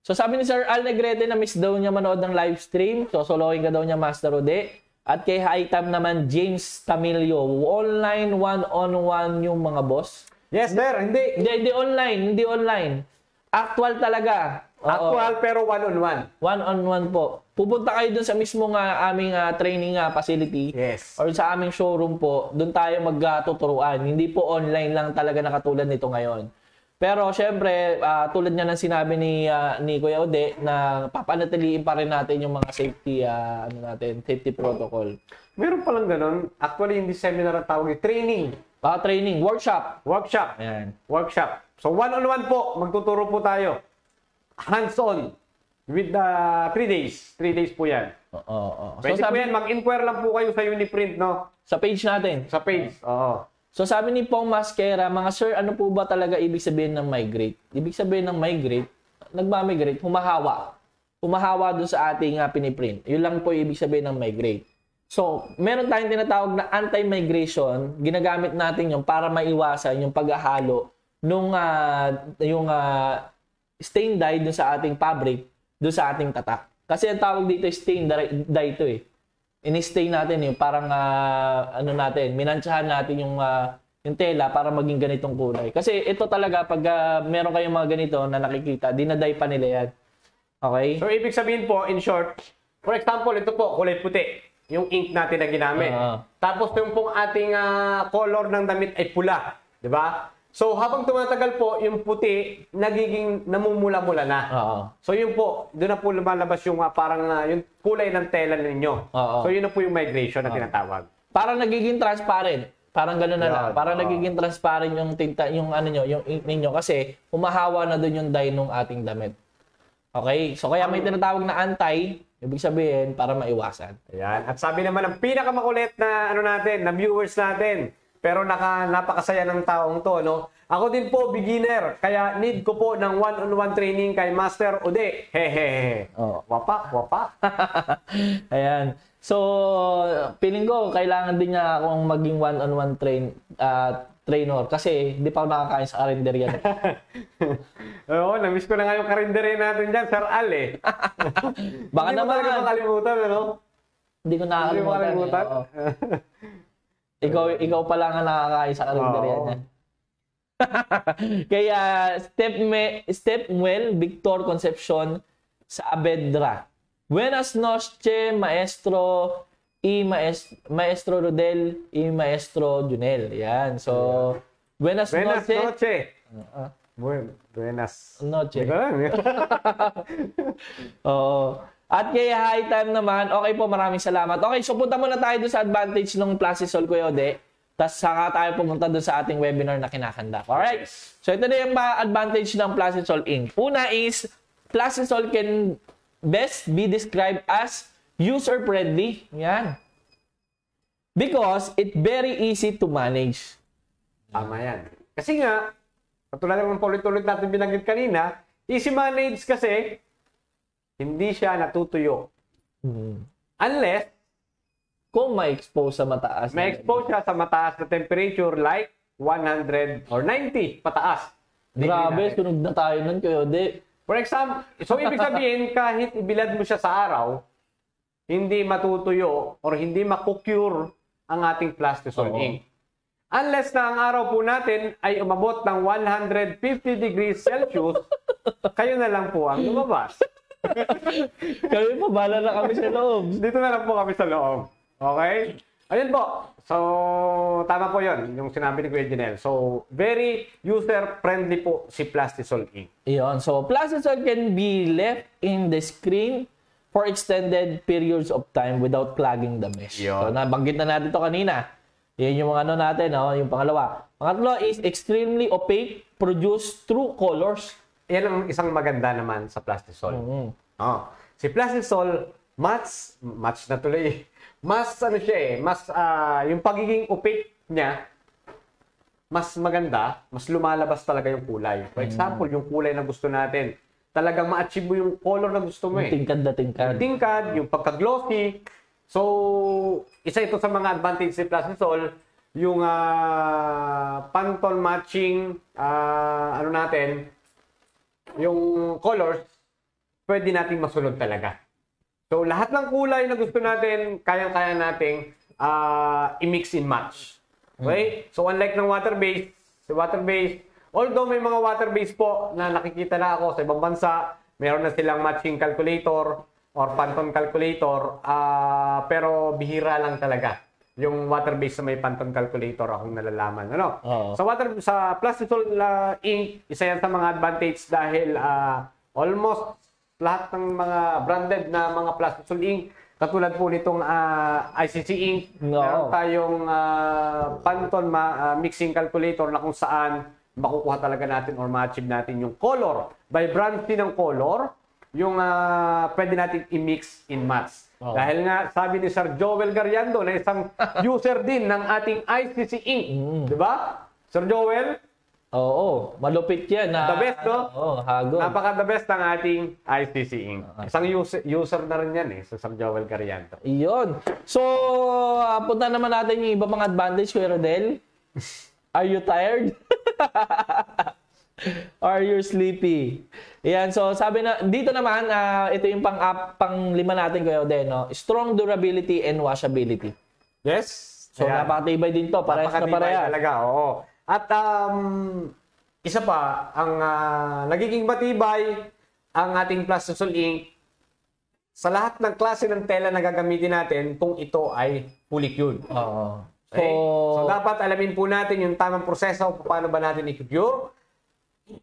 So sabi ni Sir Al Negrete na miss daw niya manood ng live stream. So solohin ka daw niya Master Ode. At kay Haitam naman James Tamilio. Online one-on-one yung mga boss. Yes, sir. Hindi. Hindi, hindi online. Hindi online. Actual talaga. Oo. Actual pero one-on-one. One-on-one po. Pupunta kayo dun sa mismong ah, aming ah, training ah, facility. Yes. Or sa aming showroom po. Doon tayo magtuturuan. Hindi po online lang talaga nakatulad nito ngayon. Pero syempre, ah, tulad nga ng sinabi ni ah, ni Kuya Ode na papanatiliin pa rin natin yung mga safety ah, ano natin, safety protocol. Meron palang ganun. Actually, hindi seminar ang tawag. eh. Training. Ah, training, workshop. Workshop. Ayan. Workshop. So, one-on-one po. Magtuturo po tayo. Hands-on. With the three days. Three days po yan. Oo, oo. So Pwede po sabi yan. Mag-inquire lang po kayo sa Uniprint, no? sa page natin. Sa page. Oo. So sabi ni Pong Masquera, mga sir, ano po ba talaga ibig sabihin ng migrate? Ibig sabihin ng migrate, nagmamigrate, humahawa. Humahawa doon sa ating uh, piniprint. Yun lang po ibig sabihin ng migrate. So, meron tayong tinatawag na anti-migration. Ginagamit natin yung para maiwasan yung paghahalo nung ah, yung ah, stain dye doon sa ating fabric, doon sa ating tatak. Kasi ang tawag dito stain dye dye ito eh ini-stay natin yung parang ah, ano natin, minansyahan natin yung ah, yung tela para maging ganitong kulay. Kasi ito talaga pag ah, meron kayong mga ganito na nakikita, dinaday pa nila yan. Okay? So, ibig sabihin po, in short, for example, ito po, kulay puti. Yung ink natin na ginamit. Ah. Tapos yung pong ating ah, color ng damit ay pula. Di ba? So, habang tumatagal po, yung puti, nagiging namumula-mula na. Oo. So, yun po, doon na po lumalabas yung ah, parang ah, yung kulay ng tela ninyo. Oo. So, yun na po yung migration na tinatawag. Parang nagiging transparent. Parang gano'n na lang. Parang oo. nagiging transparent yung tinta, yung ano nyo, yung ink ninyo kasi humahawa na doon yung dye ng ating damit. Okay? So kaya may tinatawag na anti, ibig sabihin para maiwasan. Ayan. At sabi naman ng pinakamakulit na ano natin, na viewers natin. Pero naka, napakasaya ng taong to, no? Ako din po, beginner. Kaya need ko po ng one-on-one training kay Master Ode. Hehehe. Oo. Wapak, wapak. Ayan. So, feeling ko, kailangan din niya akong maging one-on-one train, ah, trainer kasi hindi pa ako nakakain sa karinderya. Oo, na-miss ko na nga yung karinderya natin dyan, Sir Al, eh. Baka Hindi mo naman, talaga makalimutan, ano? hindi ko Hindi mo nakakalimutan. makalimutan. eh. Ikaw, ikaw pa lang ang nakakain sa karinderya niya. Kaya Step Me, Stepwell Victor Concepcion sa Abedra. Buenas noches, maestro y maestro, maestro Rodel y maestro Junel. Yan. So, buenas, Buenas noches. noche. Bu- Buenas. noche. Hindi ko alam, eh. Oo. At kay high time naman, okay po, maraming salamat. Okay, so punta muna tayo doon sa advantage ng Plastisol Kuya Ode. Tapos saka tayo pumunta doon sa ating webinar na kinakanda. Alright? So ito na yung advantage ng Plastisol Inc. Una is, Plastisol can best be described as user-friendly. Yan. Because it very easy to manage. Tama yan. Kasi nga, katulad ng paulit-ulit natin binanggit kanina, easy manage kasi, hindi siya natutuyo. Hmm. Unless, kung ma-expose sa mataas. na expose siya sa mataas na temperature like 100 or 90 pataas. Grabe, sunog na tayo nun kayo. Di, For example, so ibig sabihin kahit ibilad mo siya sa araw, hindi matutuyo or hindi makukure ang ating plastisol Oo. ink. Unless na ang araw po natin ay umabot ng 150 degrees Celsius, kayo na lang po ang lumabas. kami pa, bala na kami sa loob. Dito na lang po kami sa loob. Okay? Ayun po. So, tama po yon yung sinabi ni Kuya Janelle. So, very user-friendly po si Plastisol Ink. Iyon. So, plastisol can be left in the screen for extended periods of time without clogging the mesh. Yun. So, nabanggit na natin to kanina. Yan yung mga ano natin, no? yung pangalawa. Pangatlo is extremely opaque, produced through colors. Yan ang isang maganda naman sa Plastisol. Mm. Oh. Si Plastisol, mas, match na tuloy. Mas ano siya eh, mas ah, yung pagiging opaque niya, mas maganda, mas lumalabas talaga yung kulay. For example, yung kulay na gusto natin, talagang ma-achieve mo yung color na gusto mo eh. Tingkad na tingkad. Yung tingkad, yung pagka-glossy. So, isa ito sa mga advantage ni Plastisol, yung ah, Pantone matching, ah, ano natin, yung colors, pwede nating masunod talaga. So, lahat ng kulay na gusto natin, kayang-kaya nating ah, i-mix and match. Okay? So, unlike ng water-based, si water-based, although may mga water-based po na nakikita na ako sa ibang bansa, meron na silang matching calculator or Pantone calculator, ah, pero bihira lang talaga yung water-based na may Pantone calculator akong nalalaman. Ano? Oo. Sa water sa Plastisol uh, ink, isa yan sa mga advantage dahil ah, almost lahat ng mga branded na mga Plastisol ink katulad po nitong ah, ICC ink, No. meron tayong Pantone ma- ah, mixing calculator na kung saan makukuha talaga natin or ma-achieve natin yung color. By brand din ng color, yung ah, pwede natin i-mix in match. Oo. Dahil nga, sabi ni Sir Joel Gariando na isang user din ng ating ICC Ink. Mm. Di ba? Sir Joel, Oo, malupit yan. Na, The best, no? Oo, hagod. napaka the best ng ating ICC Ink. Isang user, user na rin yan eh, sa Sir Joel Gariando. Iyon. So, uh, punta naman natin yung iba pang advantage, Kuya Rodel. Are you tired? Are you sleepy? Yan, so sabi na, dito naman, ah, ito yung pang, up, pang lima natin, Kuya Rodel, no? Strong durability and washability. Yes? So, Ayan. napakatibay din to. Parehas na parehas. talaga, oo. At um, isa pa, ang ah, nagiging matibay ang ating Plastisol Ink sa lahat ng klase ng tela na gagamitin natin kung ito ay fully cured. Oo. So, Okay? So, dapat alamin po natin yung tamang proseso kung paano ba natin i-cure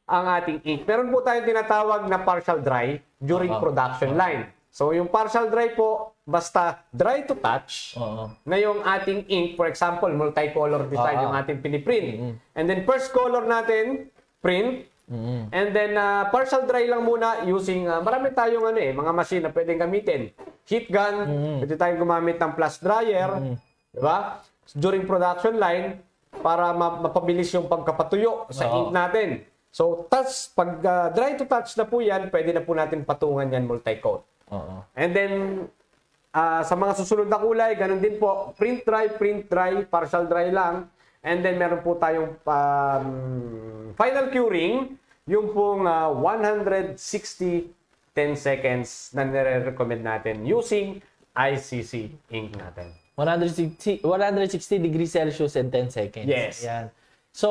ang ating ink. Meron po tayong tinatawag na partial dry during Oo. production line. So, yung partial dry po, basta dry to touch, oo. na yung ating ink, for example, multicolor design Ah. yung ating piniprint. And then first color natin, print. Mm. And then uh, partial dry lang muna using, uh, marami tayong ano eh, mga machine na pwedeng gamitin. Heat gun, pwede tayong gumamit ng plus dryer, di ba? During production line, para ma- mapabilis yung pagkapatuyo sa Oo. ink natin. So, touch, pag uh, dry to touch na po yan, pwede na po natin patungan yan multi-coat. Oo. And then, ah, sa mga susunod na kulay, ganun din po. Print dry, print dry, partial dry lang. And then, meron po tayong um, final curing, yung pong ah, 160 10 seconds na nire-recommend natin using ICC ink natin. 160, 160 degrees Celsius and 10 seconds. Yes. Yan. So,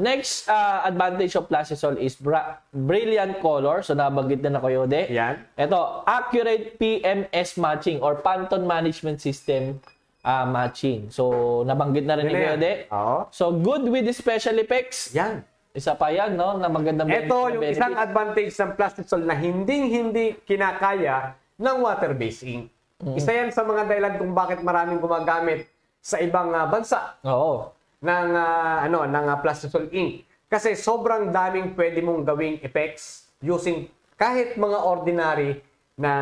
next uh, advantage of Plastisol is bra- brilliant color. So, nabanggit na na ko Yode. Yan. Ito, accurate PMS matching or Pantone Management System uh, matching. So, nabanggit na rin ni Yun. Yode. Oo. So, good with the special effects. Yan. Isa pa yan, no? Na magandang Ito yung benefit. isang advantage ng Plastisol na hindi-hindi kinakaya ng water-based ink. Isa yan sa mga dahilan kung bakit maraming gumagamit sa ibang ah, bansa Oo. Ng ah, ano ng uh, Plastisol ink. Kasi sobrang daming pwede mong gawing effects using kahit mga ordinary na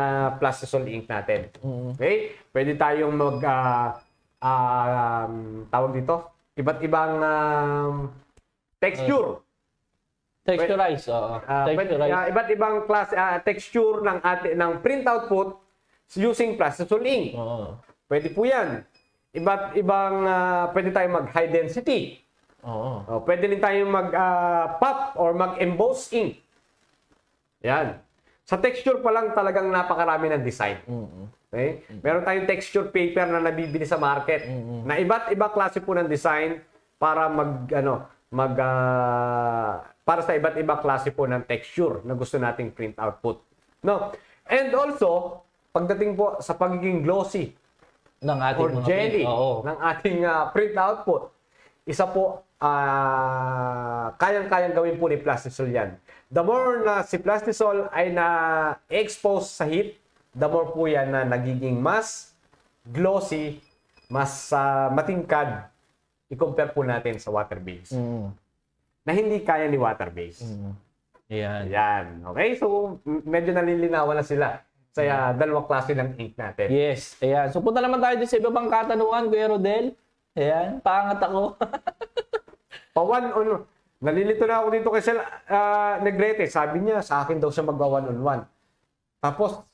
Plastisol ink natin. Okay? Pwede tayong mag ah, ah, um, tawag dito, iba't ibang um, texture. Texturize. Oo. Pwede- Texturize. ah, iba't ibang class ah, texture ng ate ng print output using Plastisol ink. Oo. Pwede po yan. Iba't ibang, ah, pwede tayong mag-high density. Oo. O, pwede rin tayong mag-pop or mag-emboss ink. Yan. Sa texture pa lang talagang napakarami ng design. Okay? Meron tayong texture paper na nabibili sa market na iba't iba klase po ng design para mag ano, mag ah, para sa iba't ibang klase po ng texture na gusto nating print output. No? And also, pagdating po sa pagiging glossy Ng ating or mga jelly print. Oo. ng ating ah, print output, isa po, ah, kayang-kayang gawin po ni Plastisol yan. The more na si Plastisol ay na-expose sa heat, the more po yan na nagiging mas glossy, mas ah, matingkad, i-compare po natin sa water-based. Mm. Na hindi kaya ni water-based. Mm. Ayan. Yan. Okay? So, medyo nalilinawan na sila sa ah, dalawang klase ng ink natin. Yes, ayan. So punta naman tayo din sa iba pang katanungan, Kuya Rodel. Ayan, paangat ako. Pa-one on Nalilito na ako dito kay Sel uh, Negrete. Sabi niya, sa akin daw siya magwa one on one. Tapos,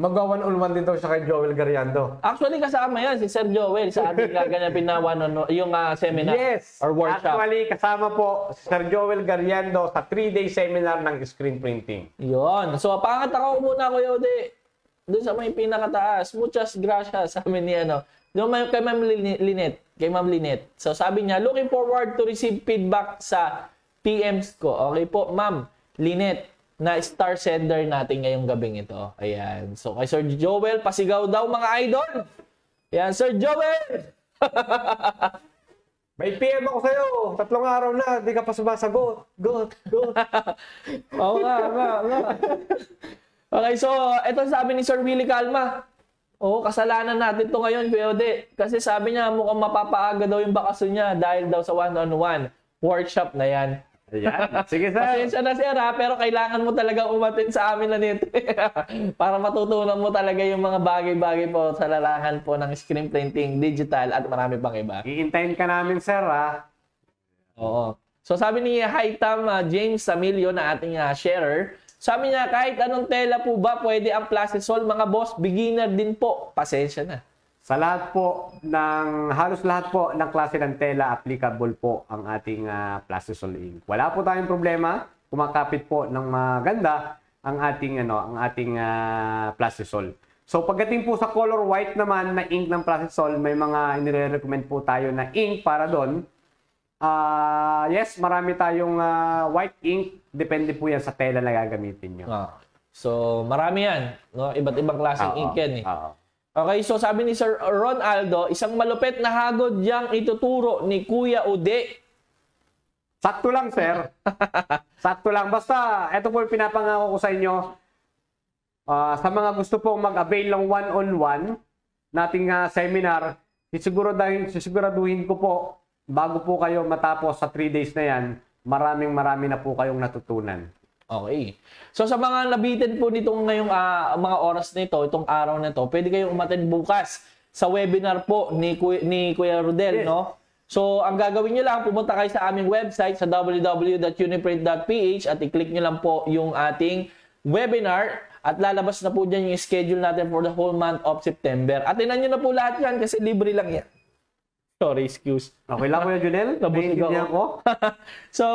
magwa one on one din daw siya kay Joel Gariando. Actually, kasama yan si Sir Joel sa ating gaganapin na one on yung ah, seminar Yes! or workshop. Actually, kasama po si Sir Joel Gariando sa 3-day seminar ng screen printing. Yun. So, paangat ako muna, Kuya Ode. Doon sa may pinakataas. Muchas gracias, sabi ni ano. Doon may kay Ma'am Lin- Linet. Kay Ma'am Linet. So, sabi niya, looking forward to receive feedback sa PMs ko. Okay po, Ma'am Linet na star sender natin ngayong gabing ito. Ayan. So, kay Sir Joel, pasigaw daw mga idol. Ayan, Sir Joel! May PM ako sa'yo. Tatlong araw na, di ka pa sumasagot. Got, got. Oo nga, nga, nga. Okay, so, ito sabi ni Sir Willie Calma. Oo, kasalanan natin to ngayon, Kuya Ode. Kasi sabi niya, mukhang mapapaaga daw yung bakasyon niya dahil daw sa one-on-one workshop na yan. Ayan. Sige, sir. Pasensya na sir ha, pero kailangan mo talaga umatin sa amin na nito. Para matutunan mo talaga yung mga bagay-bagay po sa larangan po ng screen printing, digital, at marami pang iba. Iintayin ka namin, sir, ha? Oo. So sabi ni Haitam uh, James Samilio na ating uh, sharer, sabi niya kahit anong tela po ba pwede ang Plastisol mga boss, beginner din po. Pasensya na. Sa lahat po ng halos lahat po ng klase ng tela applicable po ang ating uh, Plastisol ink. Wala po tayong problema, kumakapit po ng maganda ang ating ano, ang ating uh, Plastisol. So pagdating po sa color white naman na ink ng Plastisol, may mga inire-recommend po tayo na ink para doon. Ah, yes, marami tayong ah, white ink, depende po yan sa tela na gagamitin nyo. Ah. So marami yan. No? Iba't ibang klaseng Oo, ink yan eh. oo. Okay, so sabi ni Sir Ron Aldo, isang malupit na hagod diyang ituturo ni Kuya Ude. Sakto lang, sir. Sakto lang. Basta, ito po yung pinapangako ko sa inyo. Ah, sa mga gusto pong mag-avail ng one-on-one nating ah, seminar, sisiguraduhin, sisiguraduhin ko po, bago po kayo matapos sa 3 days na yan, maraming marami na po kayong natutunan. Okay. So sa mga nabitin po nitong ngayong ah, mga oras nito, itong araw na to, pwede kayong umattend bukas sa webinar po ni Kuya, ni Kuya Rodel, Yes. no? So ang gagawin niyo lang, pumunta kayo sa aming website sa www.uniprint.ph at i-click niyo lang po yung ating webinar at lalabas na po dyan yung schedule natin for the whole month of September. At tinan nyo na po lahat yan kasi libre lang yan. Sorry, excuse. Okay lang, Kuya Junel? Naiintindihan ako. ko? so,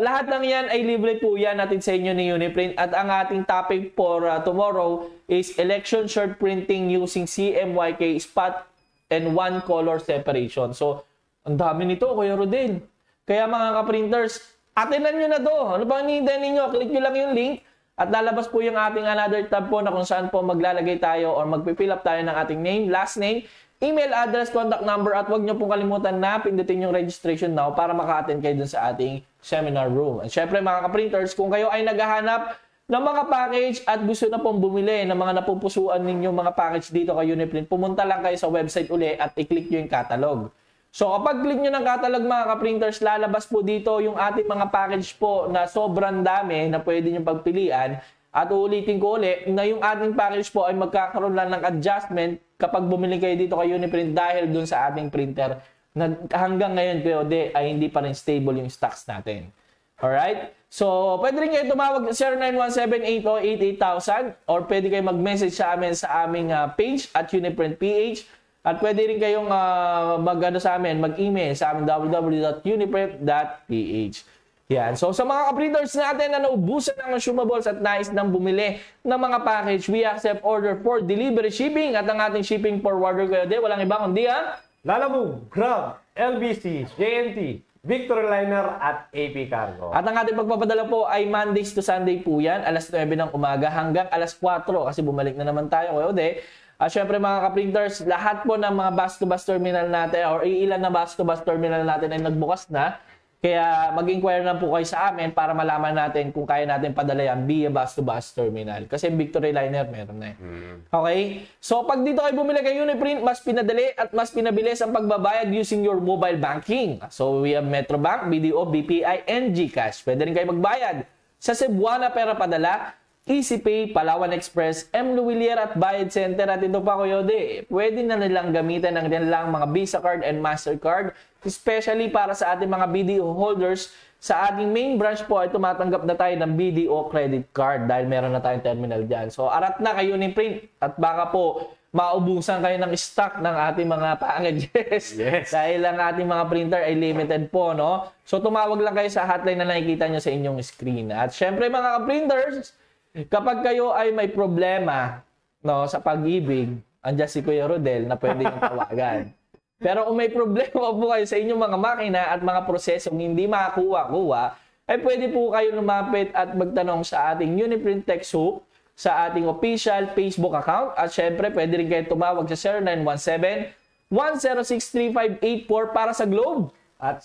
lahat ng yan ay libre po yan natin sa inyo ni Uniprint. At ang ating topic for uh, tomorrow is election short printing using CMYK spot and one color separation. So, ang dami nito, Kuya Rodel. Kaya mga ka-printers, atinan nyo na to. Ano bang hinihintay ninyo? Click nyo lang yung link at lalabas po yung ating another tab po na kung saan po maglalagay tayo or magpipill up tayo ng ating name, last name, email address, contact number at huwag nyo pong kalimutan na pindutin yung registration now para maka-attend kayo dun sa ating seminar room. At syempre mga ka-printers, kung kayo ay naghahanap ng mga package at gusto na pong bumili ng mga napupusuan ninyo mga package dito kay Uniprint, pumunta lang kayo sa website uli at i-click nyo yung catalog. So kapag click nyo ng catalog mga ka-printers, lalabas po dito yung ating mga package po na sobrang dami na pwede nyo pagpilian. At uulitin ko ulit na yung ating package po ay magkakaroon lang ng adjustment kapag bumili kayo dito kay Uniprint dahil dun sa ating printer na hanggang ngayon POD ay hindi pa rin stable yung stocks natin. Alright? So, pwede rin kayo tumawag sa 0917-808-8000 or pwede kayo mag-message sa amin sa aming ah, page at Uniprint PH At pwede rin kayong uh, mag ano sa amin, mag-email sa amin www.uniprep.ph. Yan. So sa mga kaprinters natin na naubusan ng consumables at nais nang bumili ng mga package, we accept order for delivery shipping at ang ating shipping forwarder kayo din. Walang iba kundi ang Lalamove, Grab, LBC, JNT, Victory Liner at AP Cargo. At ang ating pagpapadala po ay Mondays to Sunday po yan, alas 9 ng umaga hanggang alas 4 kasi bumalik na naman tayo kayo de. At syempre mga kaprinters, lahat po ng mga bus-to-bus terminal natin or ilan na bus-to-bus terminal natin ay nagbukas na. Kaya mag-inquire na po kayo sa amin para malaman natin kung kaya natin padala yan via bus-to-bus terminal. Kasi Victory Liner meron na eh. Okay? So pag dito kayo bumili kay Uniprint, mas pinadali at mas pinabilis ang pagbabayad using your mobile banking. So we have Metrobank, BDO, BPI, and GCash. Pwede rin kayo magbayad sa Cebuana Pera Padala, EasyPay, Palawan Express, M. Luwilier at Bayad Center at ito pa kuyo de. Pwede na nilang gamitan ng nilang mga Visa card and Mastercard especially para sa ating mga BDO holders sa ating main branch po ay tumatanggap na tayo ng BDO credit card dahil meron na tayong terminal dyan. So arat na kayo ni print at baka po maubusan kayo ng stock ng ating mga packages. Yes. dahil ang ating mga printer ay limited po, no? So tumawag lang kayo sa hotline na nakikita nyo sa inyong screen. At syempre mga printers, kapag kayo ay may problema no, sa pag-ibig, andyan si Kuya Rodel na pwede yung tawagan. Pero kung may problema po kayo sa inyong mga makina at mga prosesong hindi makakuha-kuha, ay pwede po kayo lumapit at magtanong sa ating Uniprint Tech Soup sa ating official Facebook account. At syempre, pwede rin kayo tumawag sa 0917-1063584 para sa Globe. At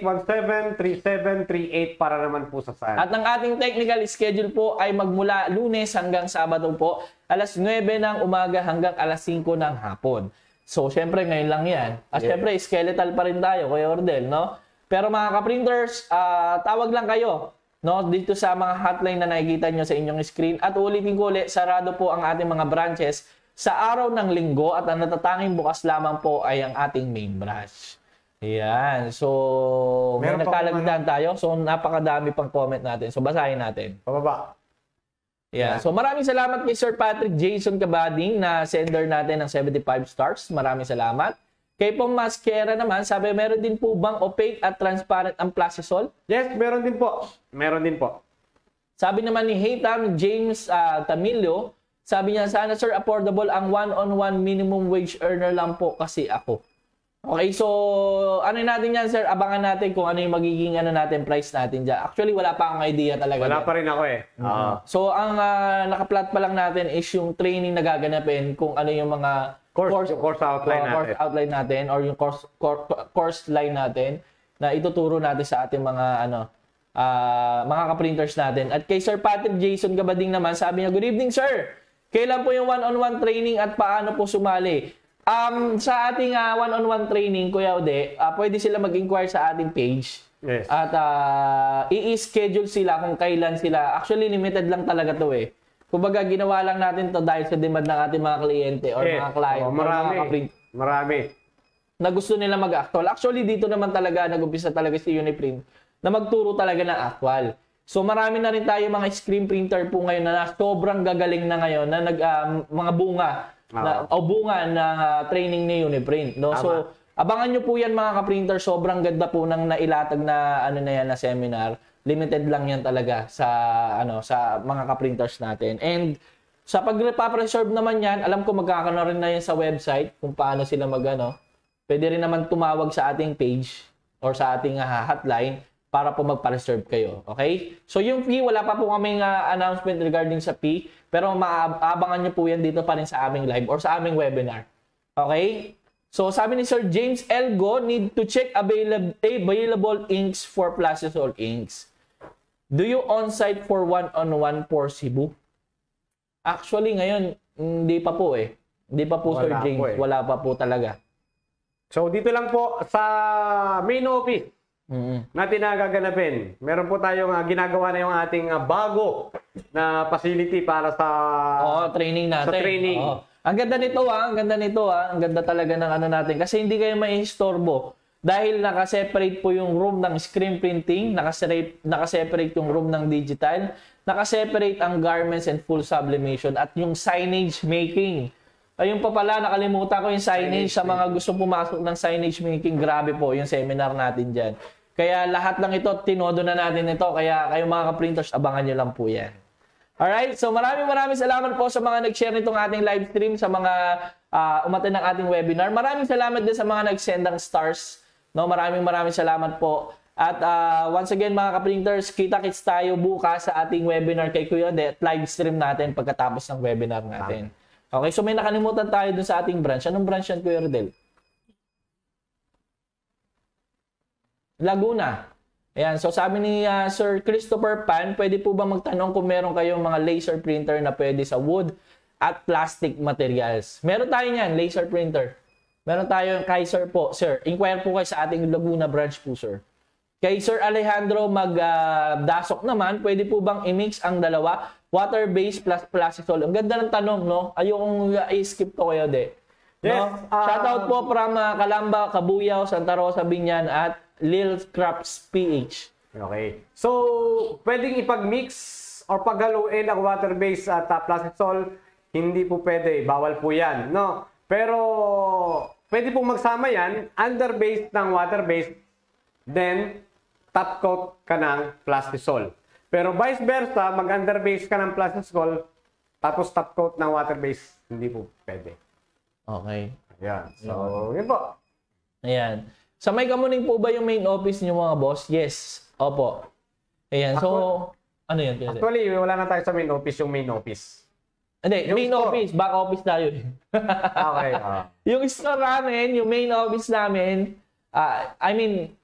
0933-817-3738 para naman po sa SAN. At ang ating technical schedule po ay magmula lunes hanggang sabado po, alas 9 ng umaga hanggang alas 5 ng hapon. So, syempre, ngayon lang yan. At Yeah. syempre, skeletal pa rin tayo, Kuya Ordel, no? Pero mga ka-printers, ah, tawag lang kayo, no? Dito sa mga hotline na nakikita nyo sa inyong screen. At ulitin ko ulit, sarado po ang ating mga branches sa araw ng linggo at ang natatanging bukas lamang po ay ang ating main branch. Yan. So, may Meron pa nagkalagdan tayo. So, napakadami pang comment natin. So, basahin natin. Pababa. Yeah. So maraming salamat kay Sir Patrick Jason Cabading na sender natin ng 75 stars. Maraming salamat. Kay Pong Mascara naman, sabi meron din po bang opaque at transparent ang Plastisol? Yes, meron din po. Meron din po. Sabi naman ni Haytam James ah, Tamilio, sabi niya sana sir affordable ang one-on-one minimum wage earner lang po kasi ako. Okay, so ano natin yan sir, abangan natin kung ano yung magiging ano natin price natin diyan. Actually wala pa akong idea talaga. Wala dyan. pa rin ako eh. Oo. So, ang uh, nakaplot pa lang natin is yung training na gaganapin kung ano yung mga Course, yung course outline uh, course natin. outline natin or yung course, course, course line natin na ituturo natin sa ating mga ano ah, mga ka-printers natin. At kay Sir Patrick Jason Gabading naman, sabi niya, Good evening, sir! Kailan po yung one-on-one training at paano po sumali? Um, sa ating ah, one-on-one training, Kuya Ode, ah, pwede sila mag-inquire sa ating page. Yes. At ah, i-schedule sila kung kailan sila. Actually, limited lang talaga to eh. Kumbaga, ginawa lang natin to dahil sa demand ng ating mga kliyente or Yes. mga client or marami. mga Marami. na gusto nila mag-actual. Actually, dito naman talaga nag-umpisa talaga si Uniprint na magturo talaga ng actual. So marami na rin tayo mga screen printer po ngayon na sobrang gagaling na ngayon na nag ah, mga bunga na, o bunga na ah, training ni Uniprint, no? So abangan nyo po yan mga ka-printer, sobrang ganda po ng nailatag na ano na yan na seminar. Limited lang yan talaga sa ano sa mga ka-printers natin. And sa pag-preserve naman yan, alam ko magkakaroon rin na yan sa website kung paano sila magano. Pwede rin naman tumawag sa ating page or sa ating ah, hotline para po magpa-reserve kayo. Okay? So yung fee, wala pa po kaming ah, announcement regarding sa fee, pero maabangan nyo po yan dito pa rin sa aming live or sa aming webinar. Okay? So sabi ni Sir James Elgo, need to check available, available inks for Plastisol inks. Do you on-site for one-on-one for Cebu? Actually, ngayon, hindi pa po eh. Hindi pa po, Sir Wala James. po eh. Wala pa po talaga. So dito lang po sa main office Mm. natin na gaganapin. Meron po tayong ah, ginagawa na yung ating ah, bago na facility para sa Oo, training natin. sa training. Oo. Ang ganda nito ah, ang ganda nito ah, ang ganda talaga ng ano natin kasi hindi kayo maiistorbo dahil naka-separate po yung room ng screen printing, naka-separate, naka-separate yung room ng digital, naka-separate ang garments and full sublimation at yung signage making. Ayun pa pala, nakalimutan ko yung signage, sa mga gusto pumasok ng signage making. Grabe po yung seminar natin dyan. Kaya lahat lang ito, tinodo na natin ito. Kaya kayo mga ka-printers, abangan nyo lang po yan. Alright, so maraming maraming salamat po sa mga nag-share nitong ating live stream, sa mga uh, umatin ng ating webinar. Maraming salamat din sa mga nag-send ng stars. No, maraming maraming salamat po. At ah, once again mga ka-printers, kita-kits tayo bukas sa ating webinar kay Kuya De at live stream natin pagkatapos ng webinar natin. Okay, so may nakalimutan tayo dun sa ating branch. Anong branch yan, Kuya Rodel? Laguna. Ayan, so sabi ni ah, Sir Christopher Pan, pwede po ba magtanong kung meron kayong mga laser printer na pwede sa wood at plastic materials? Meron tayo niyan, laser printer. Meron tayo kay Sir po, Sir. Inquire po kayo sa ating Laguna branch po, Sir. Kay Sir Alejandro Magdasok naman, pwede po bang i-mix ang dalawa? Water-based plus plastisol. Ang ganda ng tanong, no? Ayokong uh, i-skip to kayo, de. Yes, No? ah, Shoutout po from uh, Calamba, Kabuyaw, Santa Rosa, Binyan at Lil Scraps PH. Okay. So, pwedeng ipag-mix or paghaluin ang water-based at uh, plastic sol. Hindi po pwede. Bawal po yan. No? Pero, pwede pong magsama yan. Under-based ng water-based. Then, top coat ka ng plastisol. Pero vice versa, mag-under-based ka ng plastisol, tapos top coat ng water-based, hindi po pwede. Okay. Ayan. So, yun po. Ayan. Sa may kamuning po ba yung main office niyo mga boss? Yes. Opo. Ayan. So, ano yan? Actually, wala na tayo sa main office, yung main office. Hindi, yung main store. office. Back office tayo. eh. Okay. ah. yung store namin, yung main office namin, ah, I mean,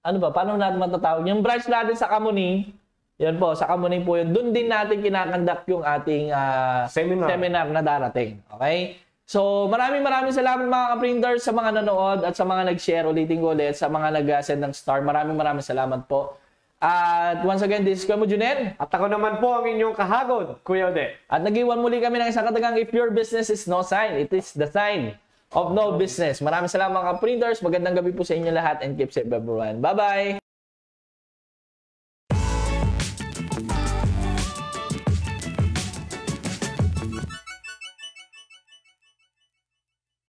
ano ba, paano natin matatawag? Yung branch natin sa Kamuning, yan po, sa Kamuning po yun, doon din natin kinakandak yung ating ah, Seminar. seminar na darating. Okay? So, maraming maraming salamat mga ka-printers sa mga nanood at sa mga nag-share ulitin ko ulit, sa mga nag-send ng star. Maraming maraming salamat po. At once again, this is Kuya Junel. At ako naman po ang inyong kahagod, Kuya Ode. At nag-iwan muli kami ng isang katagang, if your business is no sign, it is the sign of no business. Maraming salamat mga printers. Magandang gabi po sa inyo lahat and keep safe everyone. Bye-bye!